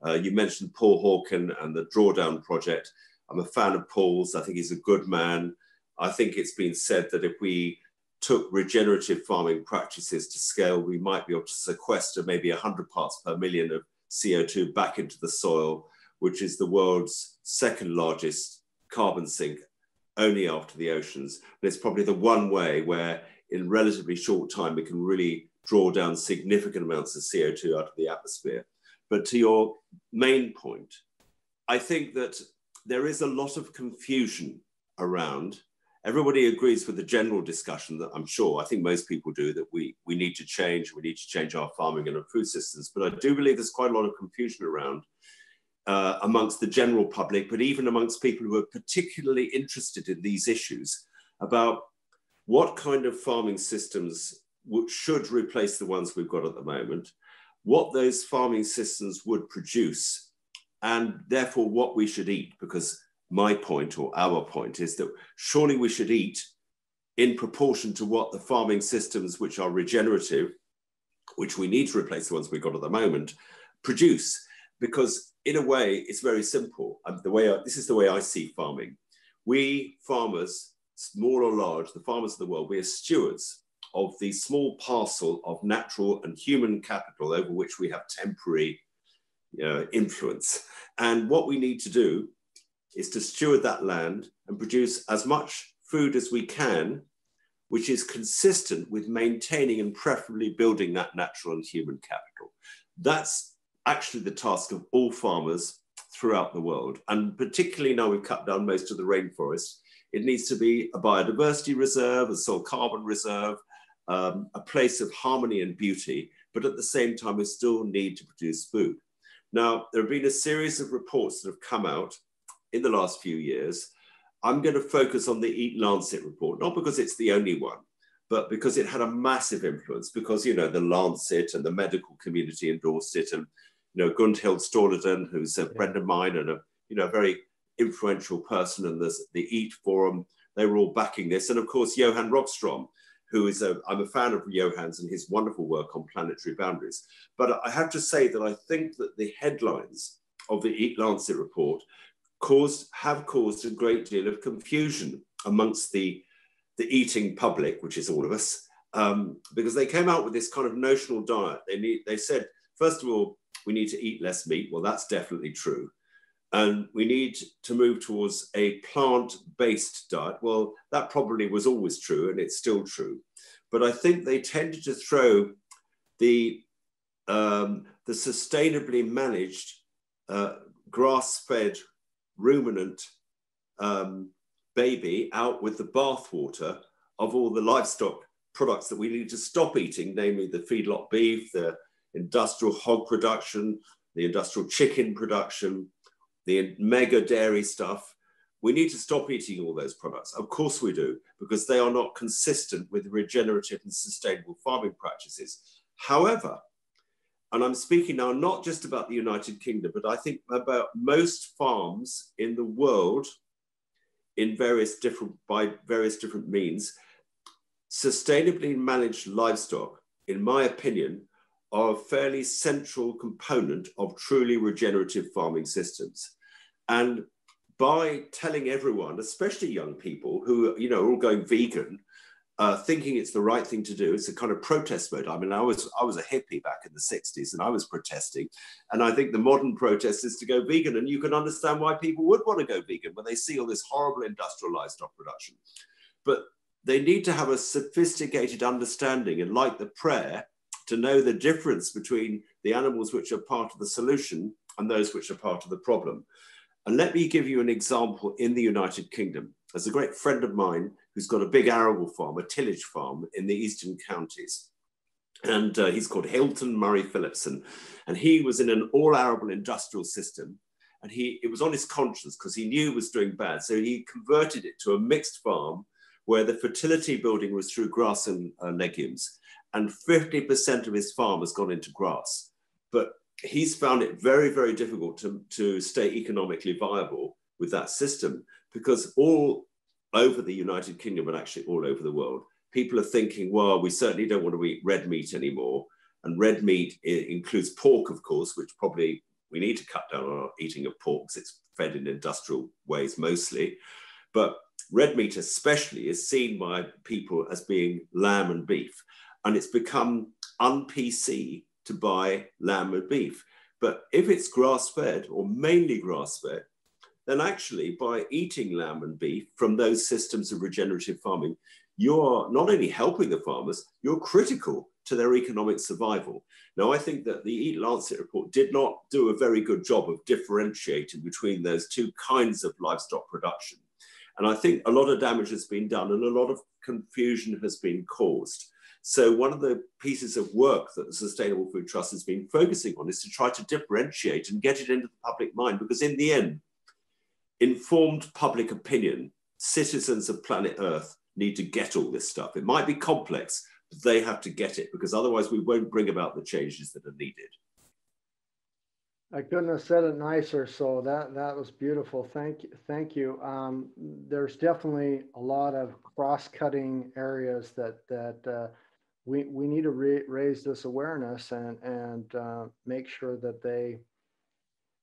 Uh, you mentioned Paul Hawken and the Drawdown Project. I'm a fan of Paul's. I think he's a good man. I think it's been said that if we took regenerative farming practices to scale, we might be able to sequester maybe 100 parts per million of CO2 back into the soil, which is the world's second largest carbon sink, only after the oceans. And it's probably the one way where, in relatively short time, we can really draw down significant amounts of CO2 out of the atmosphere. But to your main point, I think that there is a lot of confusion around everybody agrees with the general discussion that I'm sure, I think most people do, that we, we need to change, we need to change our farming and our food systems. But I do believe there's quite a lot of confusion around uh, amongst the general public, but even amongst people who are particularly interested in these issues about what kind of farming systems should replace the ones we've got at the moment, what those farming systems would produce, and therefore what we should eat, because my point or our point is that surely we should eat in proportion to what the farming systems which are regenerative, which we need to replace the ones we've got at the moment, produce. Because in a way, it's very simple. And the way I, this is the way I see farming. We farmers, small or large, the farmers of the world, we are stewards of the small parcel of natural and human capital over which we have temporary know, influence. And what we need to do is to steward that land and produce as much food as we can, which is consistent with maintaining and preferably building that natural and human capital. That's actually the task of all farmers throughout the world. And particularly now we've cut down most of the rainforest, it needs to be a biodiversity reserve, a soil carbon reserve, um, a place of harmony and beauty, but at the same time, we still need to produce food. Now, there have been a series of reports that have come out in the last few years. I'm going to focus on the Eat Lancet report, not because it's the only one, but because it had a massive influence, because, you know, the Lancet and the medical community endorsed it. And, you know, Gunhild Stordalen, who's a friend of mine and a, you know, very influential person in this, the EAT forum, they were all backing this. And of course, Johan Rockström, who is a, I'm a fan of Johan's and his wonderful work on planetary boundaries. But I have to say that I think that the headlines of the Eat Lancet report caused, have caused a great deal of confusion amongst the, the eating public, which is all of us, um, because they came out with this kind of notional diet. They, need, they said, first of all, we need to eat less meat. Well, that's definitely true. And we need to move towards a plant based diet. Well, that probably was always true, and it's still true. But I think they tended to throw the, um, the sustainably managed uh, grass fed ruminant um, baby out with the bathwater of all the livestock products that we need to stop eating, namely the feedlot beef, the industrial hog production, the industrial chicken production, the mega dairy stuff. We need to stop eating all those products. Of course we do, because they are not consistent with regenerative and sustainable farming practices. However, and I'm speaking now not just about the United Kingdom, but I think about most farms in the world in various different, by various different means, sustainably managed livestock, in my opinion, are a fairly central component of truly regenerative farming systems. And by telling everyone, especially young people who you know are all going vegan, uh, thinking it's the right thing to do, it's a kind of protest mode. I mean, I was I was a hippie back in the '60s, and I was protesting. And I think the modern protest is to go vegan, and you can understand why people would want to go vegan when they see all this horrible industrial livestock production. But they need to have a sophisticated understanding, and like the prayer, to know the difference between the animals which are part of the solution and those which are part of the problem. And let me give you an example in the United Kingdom. As a great friend of mine who's got a big arable farm, a tillage farm in the eastern counties. And uh, he's called Hylton Murray Philipson. And he was in an all arable industrial system. And he, it was on his conscience because he knew was doing bad. So he converted it to a mixed farm where the fertility building was through grass and uh, legumes. And 50% of his farm has gone into grass. But he's found it very, very difficult to, to stay economically viable with that system because all over the United Kingdom and actually all over the world, people are thinking, well, we certainly don't want to eat red meat anymore. And red meat includes pork, of course, which probably we need to cut down on our eating of pork because it's fed in industrial ways mostly. But red meat, especially, is seen by people as being lamb and beef. And it's become un PC to buy lamb and beef. But if it's grass fed or mainly grass fed, then actually by eating lamb and beef from those systems of regenerative farming, you're not only helping the farmers, you're critical to their economic survival. Now, I think that the Eat Lancet report did not do a very good job of differentiating between those two kinds of livestock production. And I think a lot of damage has been done and a lot of confusion has been caused. So one of the pieces of work that the Sustainable Food Trust has been focusing on is to try to differentiate and get it into the public mind, because in the end, informed public opinion, citizens of planet Earth need to get all this stuff. It might be complex, but they have to get it because otherwise we won't bring about the changes that are needed. I couldn't have said it nicer. So that that was beautiful. Thank you. Thank you. Um, there's definitely a lot of cross-cutting areas that that uh, we we need to raise this awareness and and uh, make sure that they.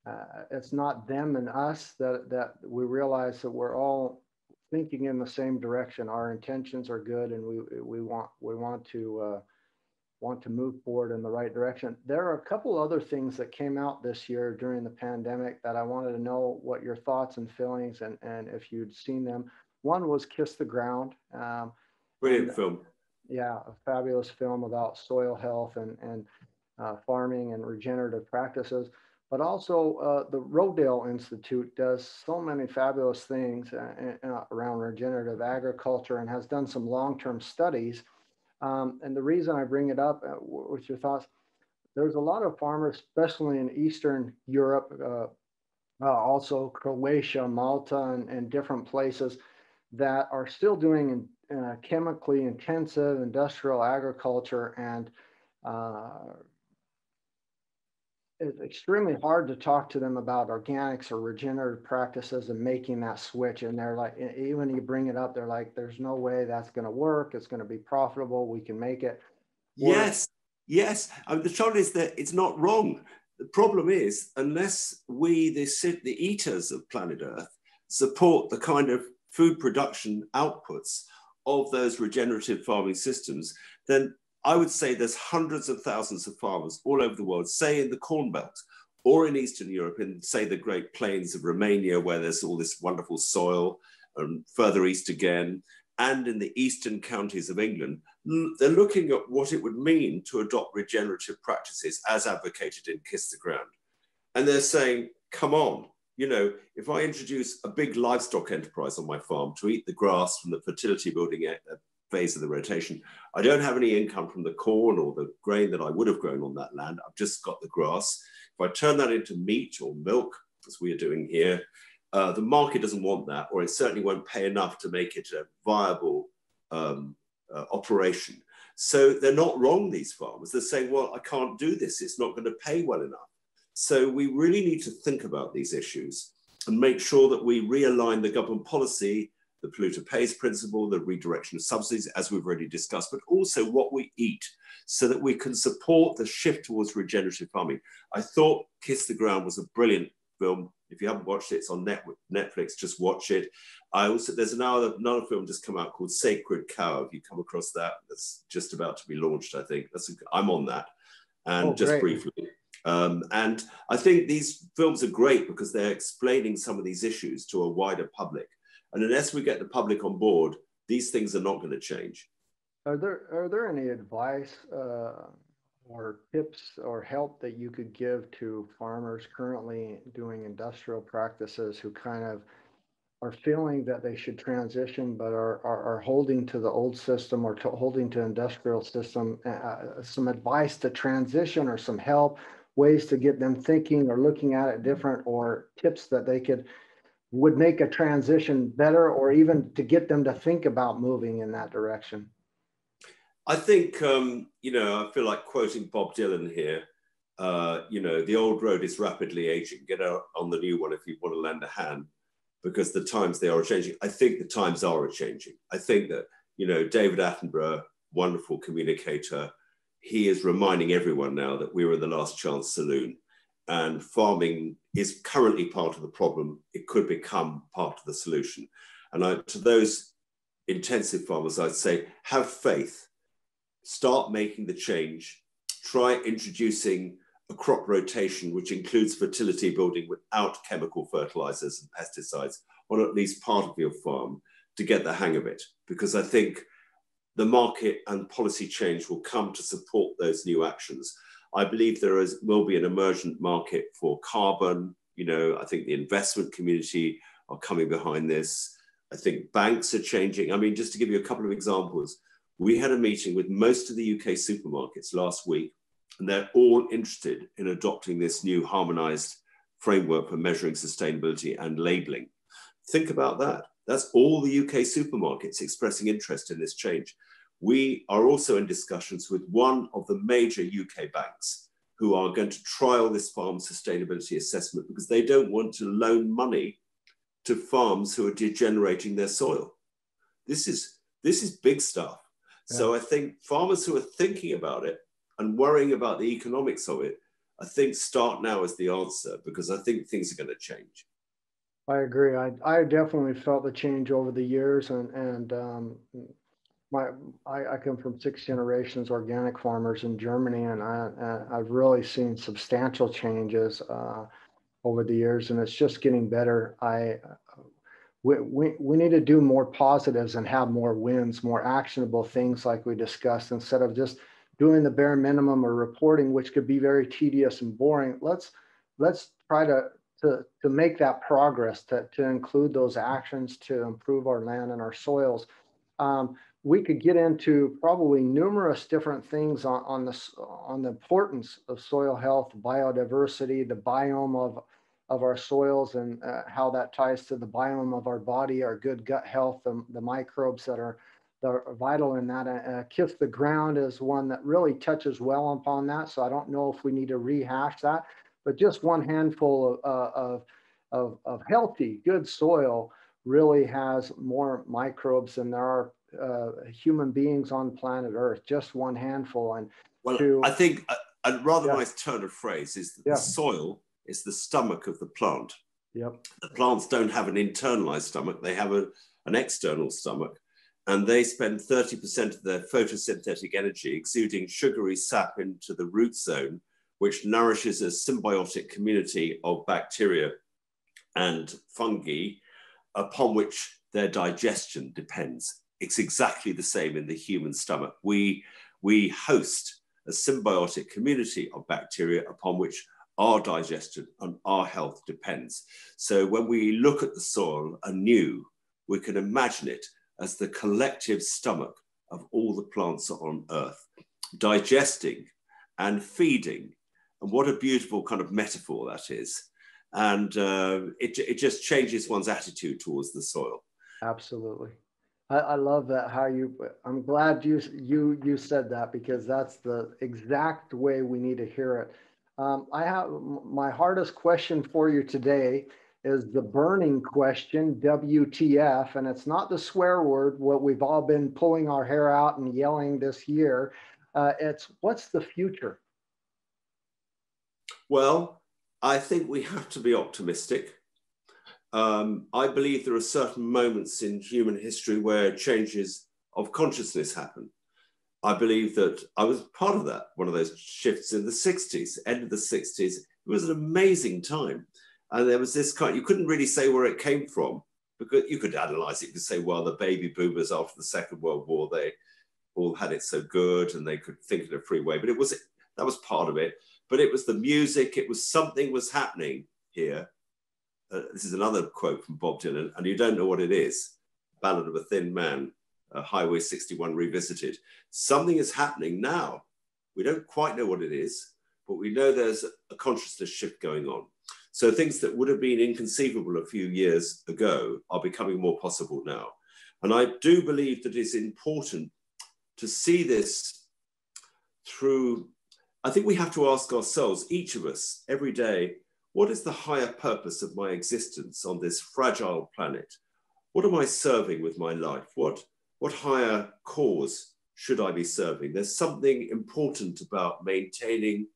Uh, it's not them and us that that we realize that we're all thinking in the same direction. Our intentions are good, and we we want we want to uh, want to move forward in the right direction. There are a couple other things that came out this year during the pandemic that I wanted to know what your thoughts and feelings and, and if you'd seen them. One was Kiss the Ground. Um, Brilliant and, film. Yeah, a fabulous film about soil health and, and uh, farming and regenerative practices. But also, uh, the Rodale Institute does so many fabulous things uh, uh around regenerative agriculture and has done some long term studies. Um, and the reason I bring it up uh, with your thoughts, there's a lot of farmers, especially in Eastern Europe, uh, uh, also Croatia, Malta, and, and, different places that are still doing uh, chemically intensive industrial agriculture and it's extremely hard to talk to them about organics or regenerative practices and making that switch. And they're like, even you bring it up, they're like, there's no way that's going to work. It's going to be profitable. We can make it. Or, yes, yes. The trouble is that it's not wrong. The problem is, unless we, the, the eaters of planet Earth, support the kind of food production outputs of those regenerative farming systems, then I would say there's hundreds of thousands of farmers all over the world, say in the Corn Belt or in Eastern Europe, in say the Great Plains of Romania, where there's all this wonderful soil, and further east again, and in the eastern counties of England, they're looking at what it would mean to adopt regenerative practices as advocated in Kiss the Ground. And they're saying, come on, you know, if I introduce a big livestock enterprise on my farm to eat the grass from the fertility building uh, phase of the rotation. I don't have any income from the corn or the grain that I would have grown on that land. I've just got the grass. If I turn that into meat or milk, as we are doing here, uh, the market doesn't want that, or it certainly won't pay enough to make it a viable um, uh, operation. So they're not wrong, these farmers. They're saying, well, I can't do this. It's not going to pay well enough. So we really need to think about these issues and make sure that we realign the government policy the polluter pays principle, the redirection of subsidies, as we've already discussed, but also what we eat so that we can support the shift towards regenerative farming. I thought Kiss the Ground was a brilliant film. If you haven't watched it, it's on Netflix, just watch it. I also, there's another, another film just come out called Sacred Cow. If you come across that, that's just about to be launched, I think. That's a, I'm on that. And oh, just briefly, um, and I think these films are great because they're explaining some of these issues to a wider public. And unless we get the public on board, these things are not going to change. Are there are there any advice uh, or tips or help that you could give to farmers currently doing industrial practices who kind of are feeling that they should transition but are, are, are holding to the old system or to holding to industrial system uh, uh some advice to transition or some help ways to get them thinking or looking at it different or tips that they could would make a transition better or even to get them to think about moving in that direction? I think, um, you know, I feel like quoting Bob Dylan here. Uh, you know, the old road is rapidly aging. Get out on the new one if you want to lend a hand, because the times they are changing. I think the times are changing. I think that, you know, David Attenborough, wonderful communicator, he is reminding everyone now that we were in the last chance saloon and farming is currently part of the problem. It could become part of the solution. And I, to those intensive farmers, I'd say have faith, start making the change, try introducing a crop rotation which includes fertility building without chemical fertilizers and pesticides on at least part of your farm to get the hang of it. Because I think the market and policy change will come to support those new actions. I believe there is, will be an emergent market for carbon. You know, I think the investment community are coming behind this. I think banks are changing. I mean, just to give you a couple of examples, we had a meeting with most of the UK supermarkets last week, and they're all interested in adopting this new harmonized framework for measuring sustainability and labeling. Think about that. That's all the UK supermarkets expressing interest in this change. We are also in discussions with one of the major UK banks who are going to trial this farm sustainability assessment because they don't want to loan money to farms who are degenerating their soil. This is, this is big stuff. Yeah. So I think farmers who are thinking about it and worrying about the economics of it, I think start now is the answer because I think things are going to change. I agree. I, I definitely felt the change over the years, and and um, my I, I, come from six generations organic farmers in Germany, and I I've really seen substantial changes uh, over the years, and it's just getting better. I we, we, we need to do more positives and have more wins, more actionable things like we discussed, instead of just doing the bare minimum or reporting, which could be very tedious and boring. Let's let's try to to, to make that progress, to, to include those actions to improve our land and our soils. Um, we could get into probably numerous different things on, on, this, on the importance of soil health, biodiversity, the biome of, of our soils and uh, how that ties to the biome of our body, our good gut health, the, the microbes that are, that are vital in that. Uh, Kiss the Ground is one that really touches well upon that. So I don't know if we need to rehash that but just one handful of, uh, of, of, of, healthy, good soil really has more microbes than there are uh, human beings on planet Earth. Just one handful. And well, to, I think a, a rather yeah. nice turn of phrase is that yeah. the soil is the stomach of the plant. Yep. The plants don't have an internalized stomach; they have a, an external stomach and they spend 30% of their photosynthetic energy exuding sugary sap into the root zone which nourishes a symbiotic community of bacteria and fungi upon which their digestion depends. It's exactly the same in the human stomach. We, we host a symbiotic community of bacteria upon which our digestion and our health depends. So when we look at the soil anew, we can imagine it as the collective stomach of all the plants on earth, digesting and feeding and what a beautiful kind of metaphor that is. And uh, it, it just changes one's attitude towards the soil. Absolutely. I, I, love that how you i'm glad you you you said that because that's the exact way we need to hear it. Um, i have my hardest question for you today is the burning question wtf and it's not the swear word what we've all been pulling our hair out and yelling this year. Uh, it's what's the future? Well, I think we have to be optimistic. Um, I believe there are certain moments in human history where changes of consciousness happen. I believe that I was part of that, one of those shifts in the 60s, end of the 60s. It was an amazing time. And there was this kind, you couldn't really say where it came from because you could analyze it. You could say, well, the baby boomers after the Second World War, they all had it so good and they could think in a free way. But it was, that was part of it but it was the music, it was something was happening here. Uh, this is another quote from Bob Dylan, and you don't know what it is. Ballad of a Thin Man, uh, Highway 61 revisited. Something is happening now. We don't quite know what it is, but we know there's a consciousness shift going on. So things that would have been inconceivable a few years ago are becoming more possible now. And I do believe that it's important to see this through I think we have to ask ourselves, each of us, every day, what is the higher purpose of my existence on this fragile planet? What am I serving with my life? What, what higher cause should I be serving? There's something important about maintaining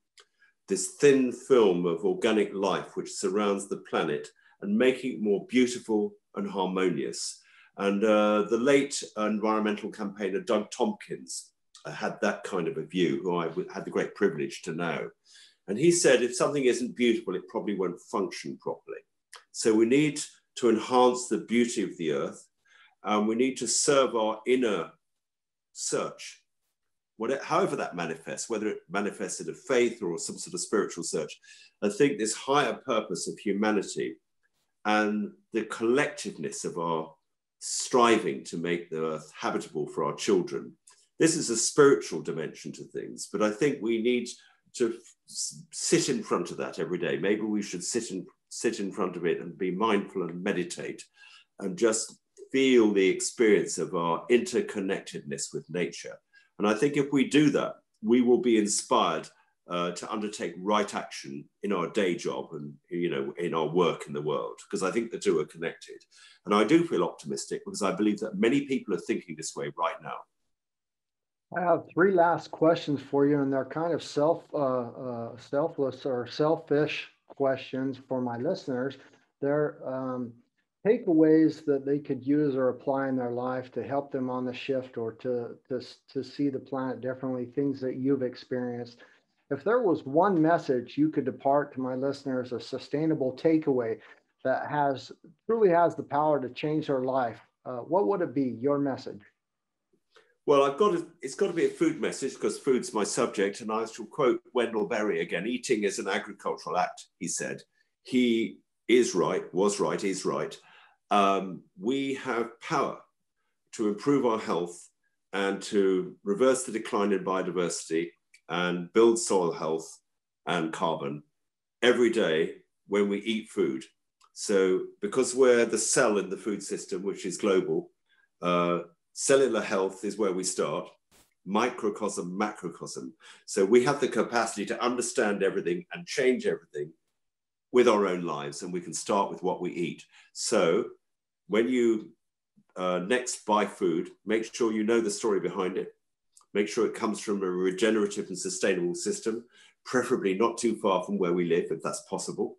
this thin film of organic life which surrounds the planet and making it more beautiful and harmonious. And uh, the late environmental campaigner Doug Tompkins had that kind of a view, who I had the great privilege to know. And he said, if something isn't beautiful, it probably won't function properly. So we need to enhance the beauty of the earth. And we need to serve our inner search, whatever, however that manifests, whether it manifests in a faith or some sort of spiritual search. I think this higher purpose of humanity and the collectiveness of our striving to make the earth habitable for our children. This is a spiritual dimension to things, but I think we need to sit in front of that every day. Maybe we should sit in, sit in front of it and be mindful and meditate and just feel the experience of our interconnectedness with nature. And I think if we do that, we will be inspired uh, to undertake right action in our day job and you know in our work in the world because I think the two are connected. And I do feel optimistic because I believe that many people are thinking this way right now. I have three last questions for you, and they're kind of self uh, uh, selfless or selfish questions for my listeners. They're um, takeaways that they could use or apply in their life to help them on the shift or to, to, to see the planet differently, things that you've experienced. If there was one message you could depart to my listeners, a sustainable takeaway that has truly has the power to change their life, uh, what would it be, your message? Well, I've got it's got to be a food message because food's my subject. And I shall quote Wendell Berry again eating is an agricultural act, he said. He is right, was right, is right um, we have power to improve our health and to reverse the decline in biodiversity and build soil health and carbon every day when we eat food. So, because we're the cell in the food system, which is global, uh, cellular health is where we start, microcosm, macrocosm. So, we have the capacity to understand everything and change everything with our own lives, and we can start with what we eat. So, when you uh, next buy food, make sure you know the story behind it. Make sure it comes from a regenerative and sustainable system, preferably not too far from where we live, if that's possible.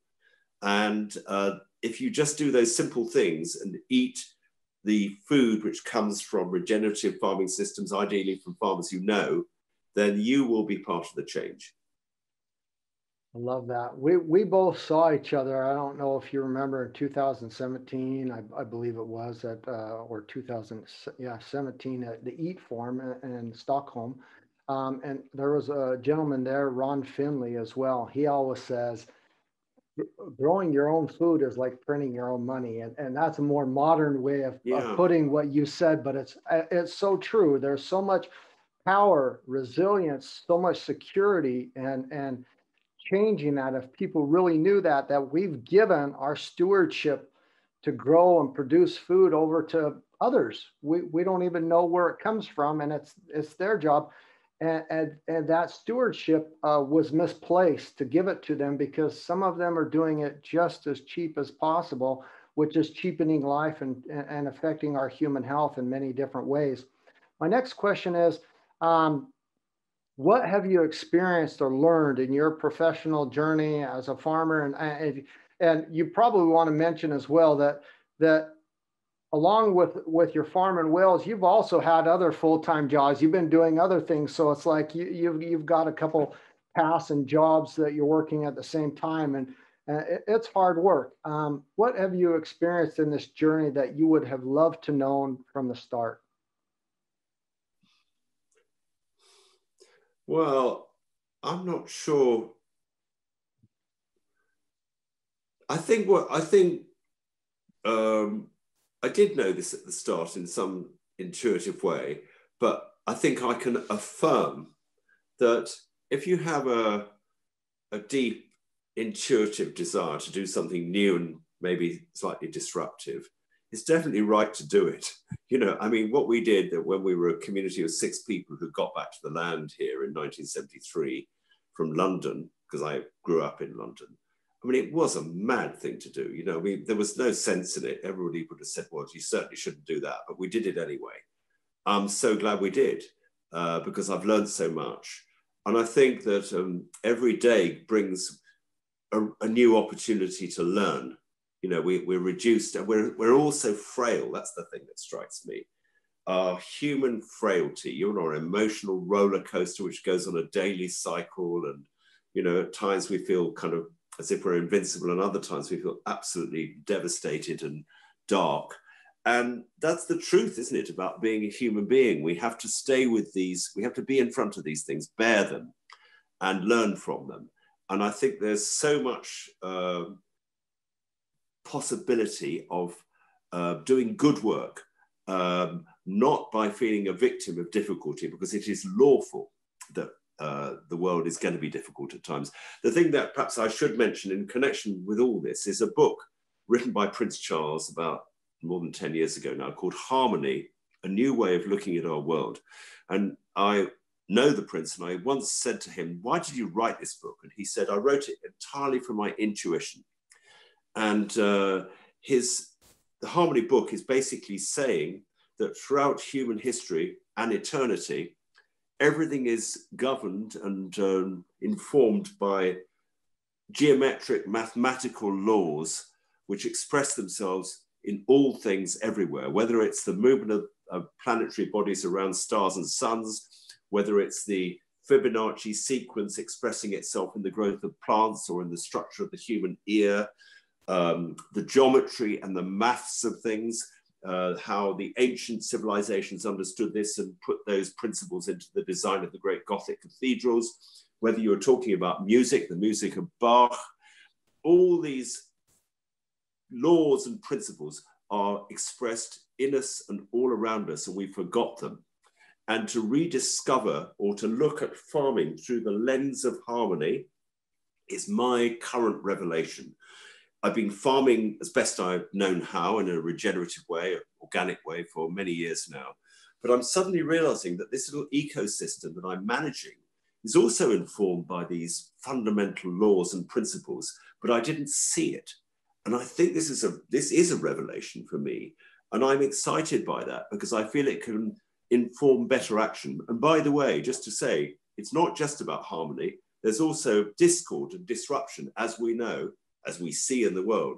And uh, if you just do those simple things and eat the food which comes from regenerative farming systems, ideally from farmers you know, then you will be part of the change. I love that. We we both saw each other. I don't know if you remember in 2017, I, I believe it was at uh, or 2000 yeah 17 at the Eat Forum in, in Stockholm, um, and there was a gentleman there, Ron Finley as well. He always says, growing your own food is like printing your own money, and and that's a more modern way of, yeah. of putting what you said. But it's it's so true. There's so much power, resilience, so much security, and and changing that if people really knew that that we've given our stewardship to grow and produce food over to others we, we don't even know where it comes from and it's it's their job and and, and that stewardship uh, was misplaced to give it to them because some of them are doing it just as cheap as possible which is cheapening life and and affecting our human health in many different ways. My next question is um, what have you experienced or learned in your professional journey as a farmer? And and, and you probably want to mention as well that that along with with your farm and Wales you've also had other full-time jobs. You've been doing other things so it's like you, you've you've got a couple paths and jobs that you're working at the same time and uh, it, it's hard work. Um, what have you experienced in this journey that you would have loved to known from the start? Well, I'm not sure. I think what I think um, I did know this at the start in some intuitive way, but I think I can affirm that if you have a, a deep intuitive desire to do something new and maybe slightly disruptive, it's definitely right to do it. You know, I mean, what we did that when we were a community of six people who got back to the land here in 1973 from London, because I grew up in London. I mean, it was a mad thing to do. You know, mean, there was no sense in it. Everybody would have said, well, you certainly shouldn't do that, but we did it anyway. I'm so glad we did uh, because I've learned so much. And I think that um, every day brings a, a new opportunity to learn you know, we, we're reduced and we're, we're also frail. That's the thing that strikes me. Our human frailty, you're on an emotional roller coaster, which goes on a daily cycle. And, you know, at times we feel kind of as if we're invincible, and other times we feel absolutely devastated and dark. And that's the truth, isn't it, about being a human being? We have to stay with these, we have to be in front of these things, bear them, and learn from them. And I think there's so much uh, possibility of uh, doing good work um, not by feeling a victim of difficulty, because it is lawful that uh, the world is going to be difficult at times. The thing that perhaps I should mention in connection with all this is a book written by Prince Charles about more than 10 years ago now called Harmony, A New Way of Looking at Our World. And I know the Prince, and I once said to him, Why did you write this book? And he said, I wrote it entirely from my intuition. And uh, his the Harmony book is basically saying that throughout human history and eternity, everything is governed and um, informed by geometric mathematical laws which express themselves in all things everywhere, whether it's the movement of, of planetary bodies around stars and suns, whether it's the Fibonacci sequence expressing itself in the growth of plants or in the structure of the human ear, um, the geometry and the maths of things, uh, how the ancient civilizations understood this and put those principles into the design of the great Gothic cathedrals, whether you're talking about music, the music of Bach, all these laws and principles are expressed in us and all around us, and we forgot them. And to rediscover or to look at farming through the lens of harmony is my current revelation. I've been farming as best I've known how in a regenerative way, organic way for many years now. But I'm suddenly realizing that this little ecosystem that I'm managing is also informed by these fundamental laws and principles, but I didn't see it. And I think this is a this is a revelation for me. And I'm excited by that because I feel it can inform better action. And by the way, just to say, it's not just about harmony. There's also discord and disruption, as we know, as we see in the world.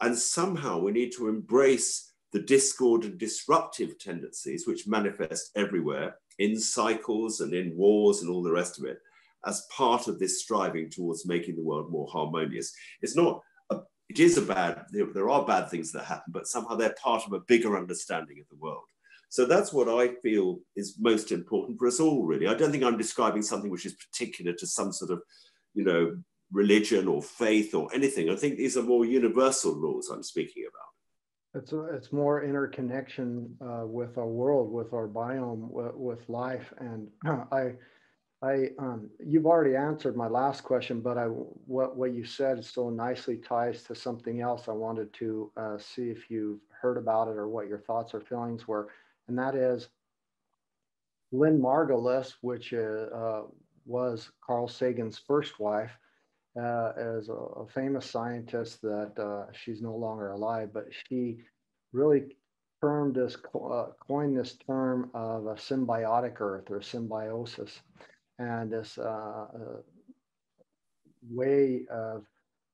And somehow we need to embrace the discord and disruptive tendencies which manifest everywhere in cycles and in wars and all the rest of it as part of this striving towards making the world more harmonious. It's not, a, it is a bad, there are bad things that happen, but somehow they're part of a bigger understanding of the world. So that's what I feel is most important for us all, really. I don't think I'm describing something which is particular to some sort of, you know, religion or faith or anything. I think these are more universal laws I'm speaking about. It's, a, it's more interconnection uh, with our world, with our biome, with, with life. And I, I, um, you've already answered my last question, but I, what, what you said so nicely ties to something else I wanted to uh, see if you've heard about it or what your thoughts or feelings were. And that is Lynn Margulis, which uh, was Carl Sagan's first wife, uh, as a, a, famous scientist that uh, she's no longer alive, but she really termed this, uh, coined this term of a symbiotic earth or symbiosis. And this uh, uh, way of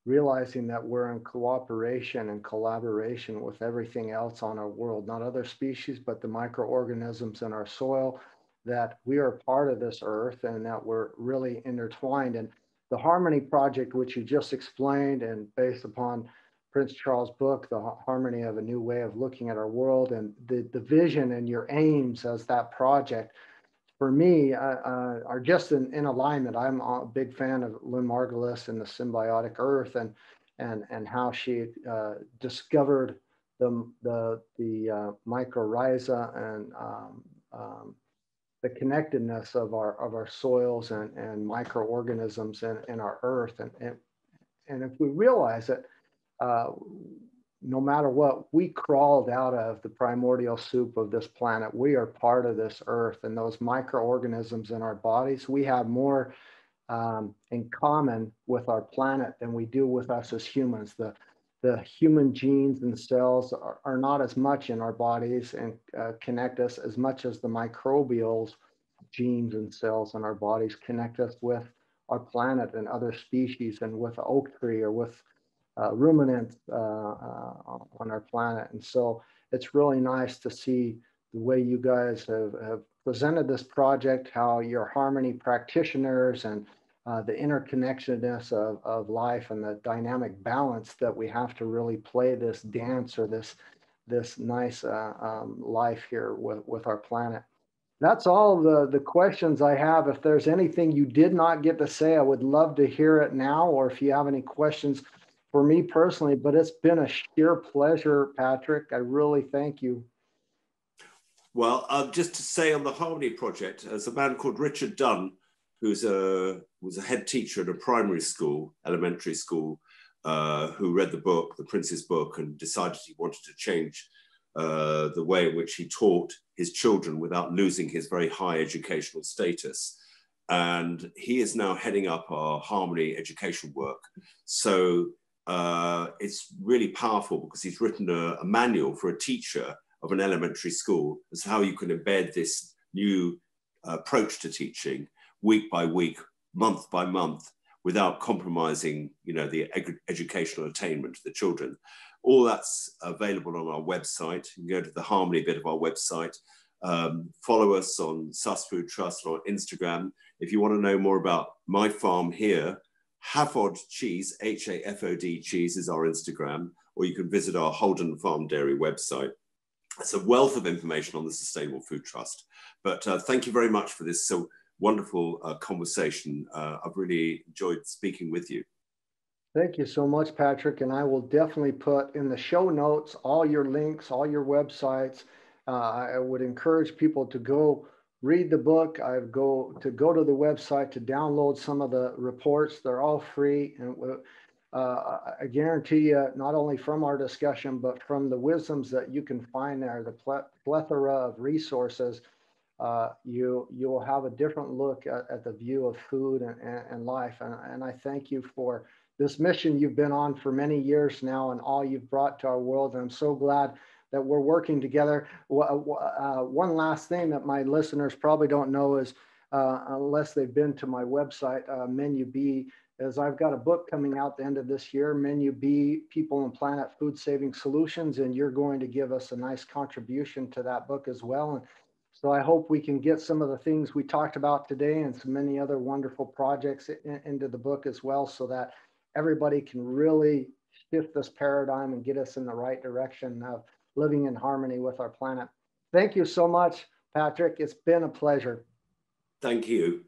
realizing that we're in cooperation and collaboration with everything else on our world, not other species, but the microorganisms in our soil, that we are part of this earth and that we're really intertwined. And the Harmony Project, which you just explained, and based upon Prince Charles' book, The Harmony of a New Way of Looking at Our World, and the, the vision and your aims as that project, for me, uh, uh, are just in, in alignment. I'm a big fan of Lynn Margulis and the symbiotic earth and, and, and how she uh, discovered the, the, the uh, mycorrhiza and um, um, the connectedness of our of our soils and, and microorganisms in, in our earth. And, and, and if we realize that uh, no matter what, we crawled out of the primordial soup of this planet. We are part of this earth and those microorganisms in our bodies, we have more um, in common with our planet than we do with us as humans. The the human genes and cells are, are not as much in our bodies and uh, connect us as much as the microbial genes and cells in our bodies connect us with our planet and other species and with oak tree or with uh, ruminants uh, uh, on our planet. And so it's really nice to see the way you guys have, have presented this project, how your harmony practitioners and uh, the interconnectedness of, of life and the dynamic balance that we have to really play this dance or this this nice uh, um, life here with, with our planet. That's all the, the questions I have. If there's anything you did not get to say, I would love to hear it now, or if you have any questions for me personally, but it's been a sheer pleasure, Patrick. I really thank you. Well, uh, just to say on the Harmony Project, there's a man called Richard Dunn, who's a was a head teacher at a primary school, elementary school, uh, who read the book, the Prince's book, and decided he wanted to change uh, the way in which he taught his children without losing his very high educational status. And he is now heading up our Harmony education work. So uh, it's really powerful because he's written a, a, manual for a teacher of an elementary school as how you can embed this new approach to teaching week by week, month by month, without compromising, you know, the ed educational attainment of the children. All that's available on our website. You can go to the Harmony bit of our website. Um, follow us on Sus Food Trust or Instagram. If you want to know more about my farm here, Hafod Cheese, H-A-F-O-D Cheese is our Instagram, or you can visit our Holden Farm Dairy website. It's a wealth of information on the Sustainable Food Trust. But uh, thank you very much for this so wonderful uh, conversation. Uh, I've really enjoyed speaking with you. Thank you so much, Patrick. And I will definitely put in the show notes all your links, all your websites. Uh, I would encourage people to go read the book. I go to go to the website to download some of the reports. They're all free, and uh, I guarantee you, not only from our discussion, but from the wisdoms that you can find there, the plethora of resources, uh, you you will have a different look at, at the view of food and, and, life. And, and I thank you for this mission you've been on for many years now and all you've brought to our world. And I'm so glad that we're working together. Uh, one last thing that my listeners probably don't know is, uh, unless they've been to my website, uh, Menu B, is I've got a book coming out the end of this year, Menu B, People and Planet Food Saving Solutions, and you're going to give us a nice contribution to that book as well. And so I hope we can get some of the things we talked about today and so many other wonderful projects in, into the book as well, so that everybody can really shift this paradigm and get us in the right direction of living in harmony with our planet. Thank you so much, Patrick. It's been a pleasure. Thank you.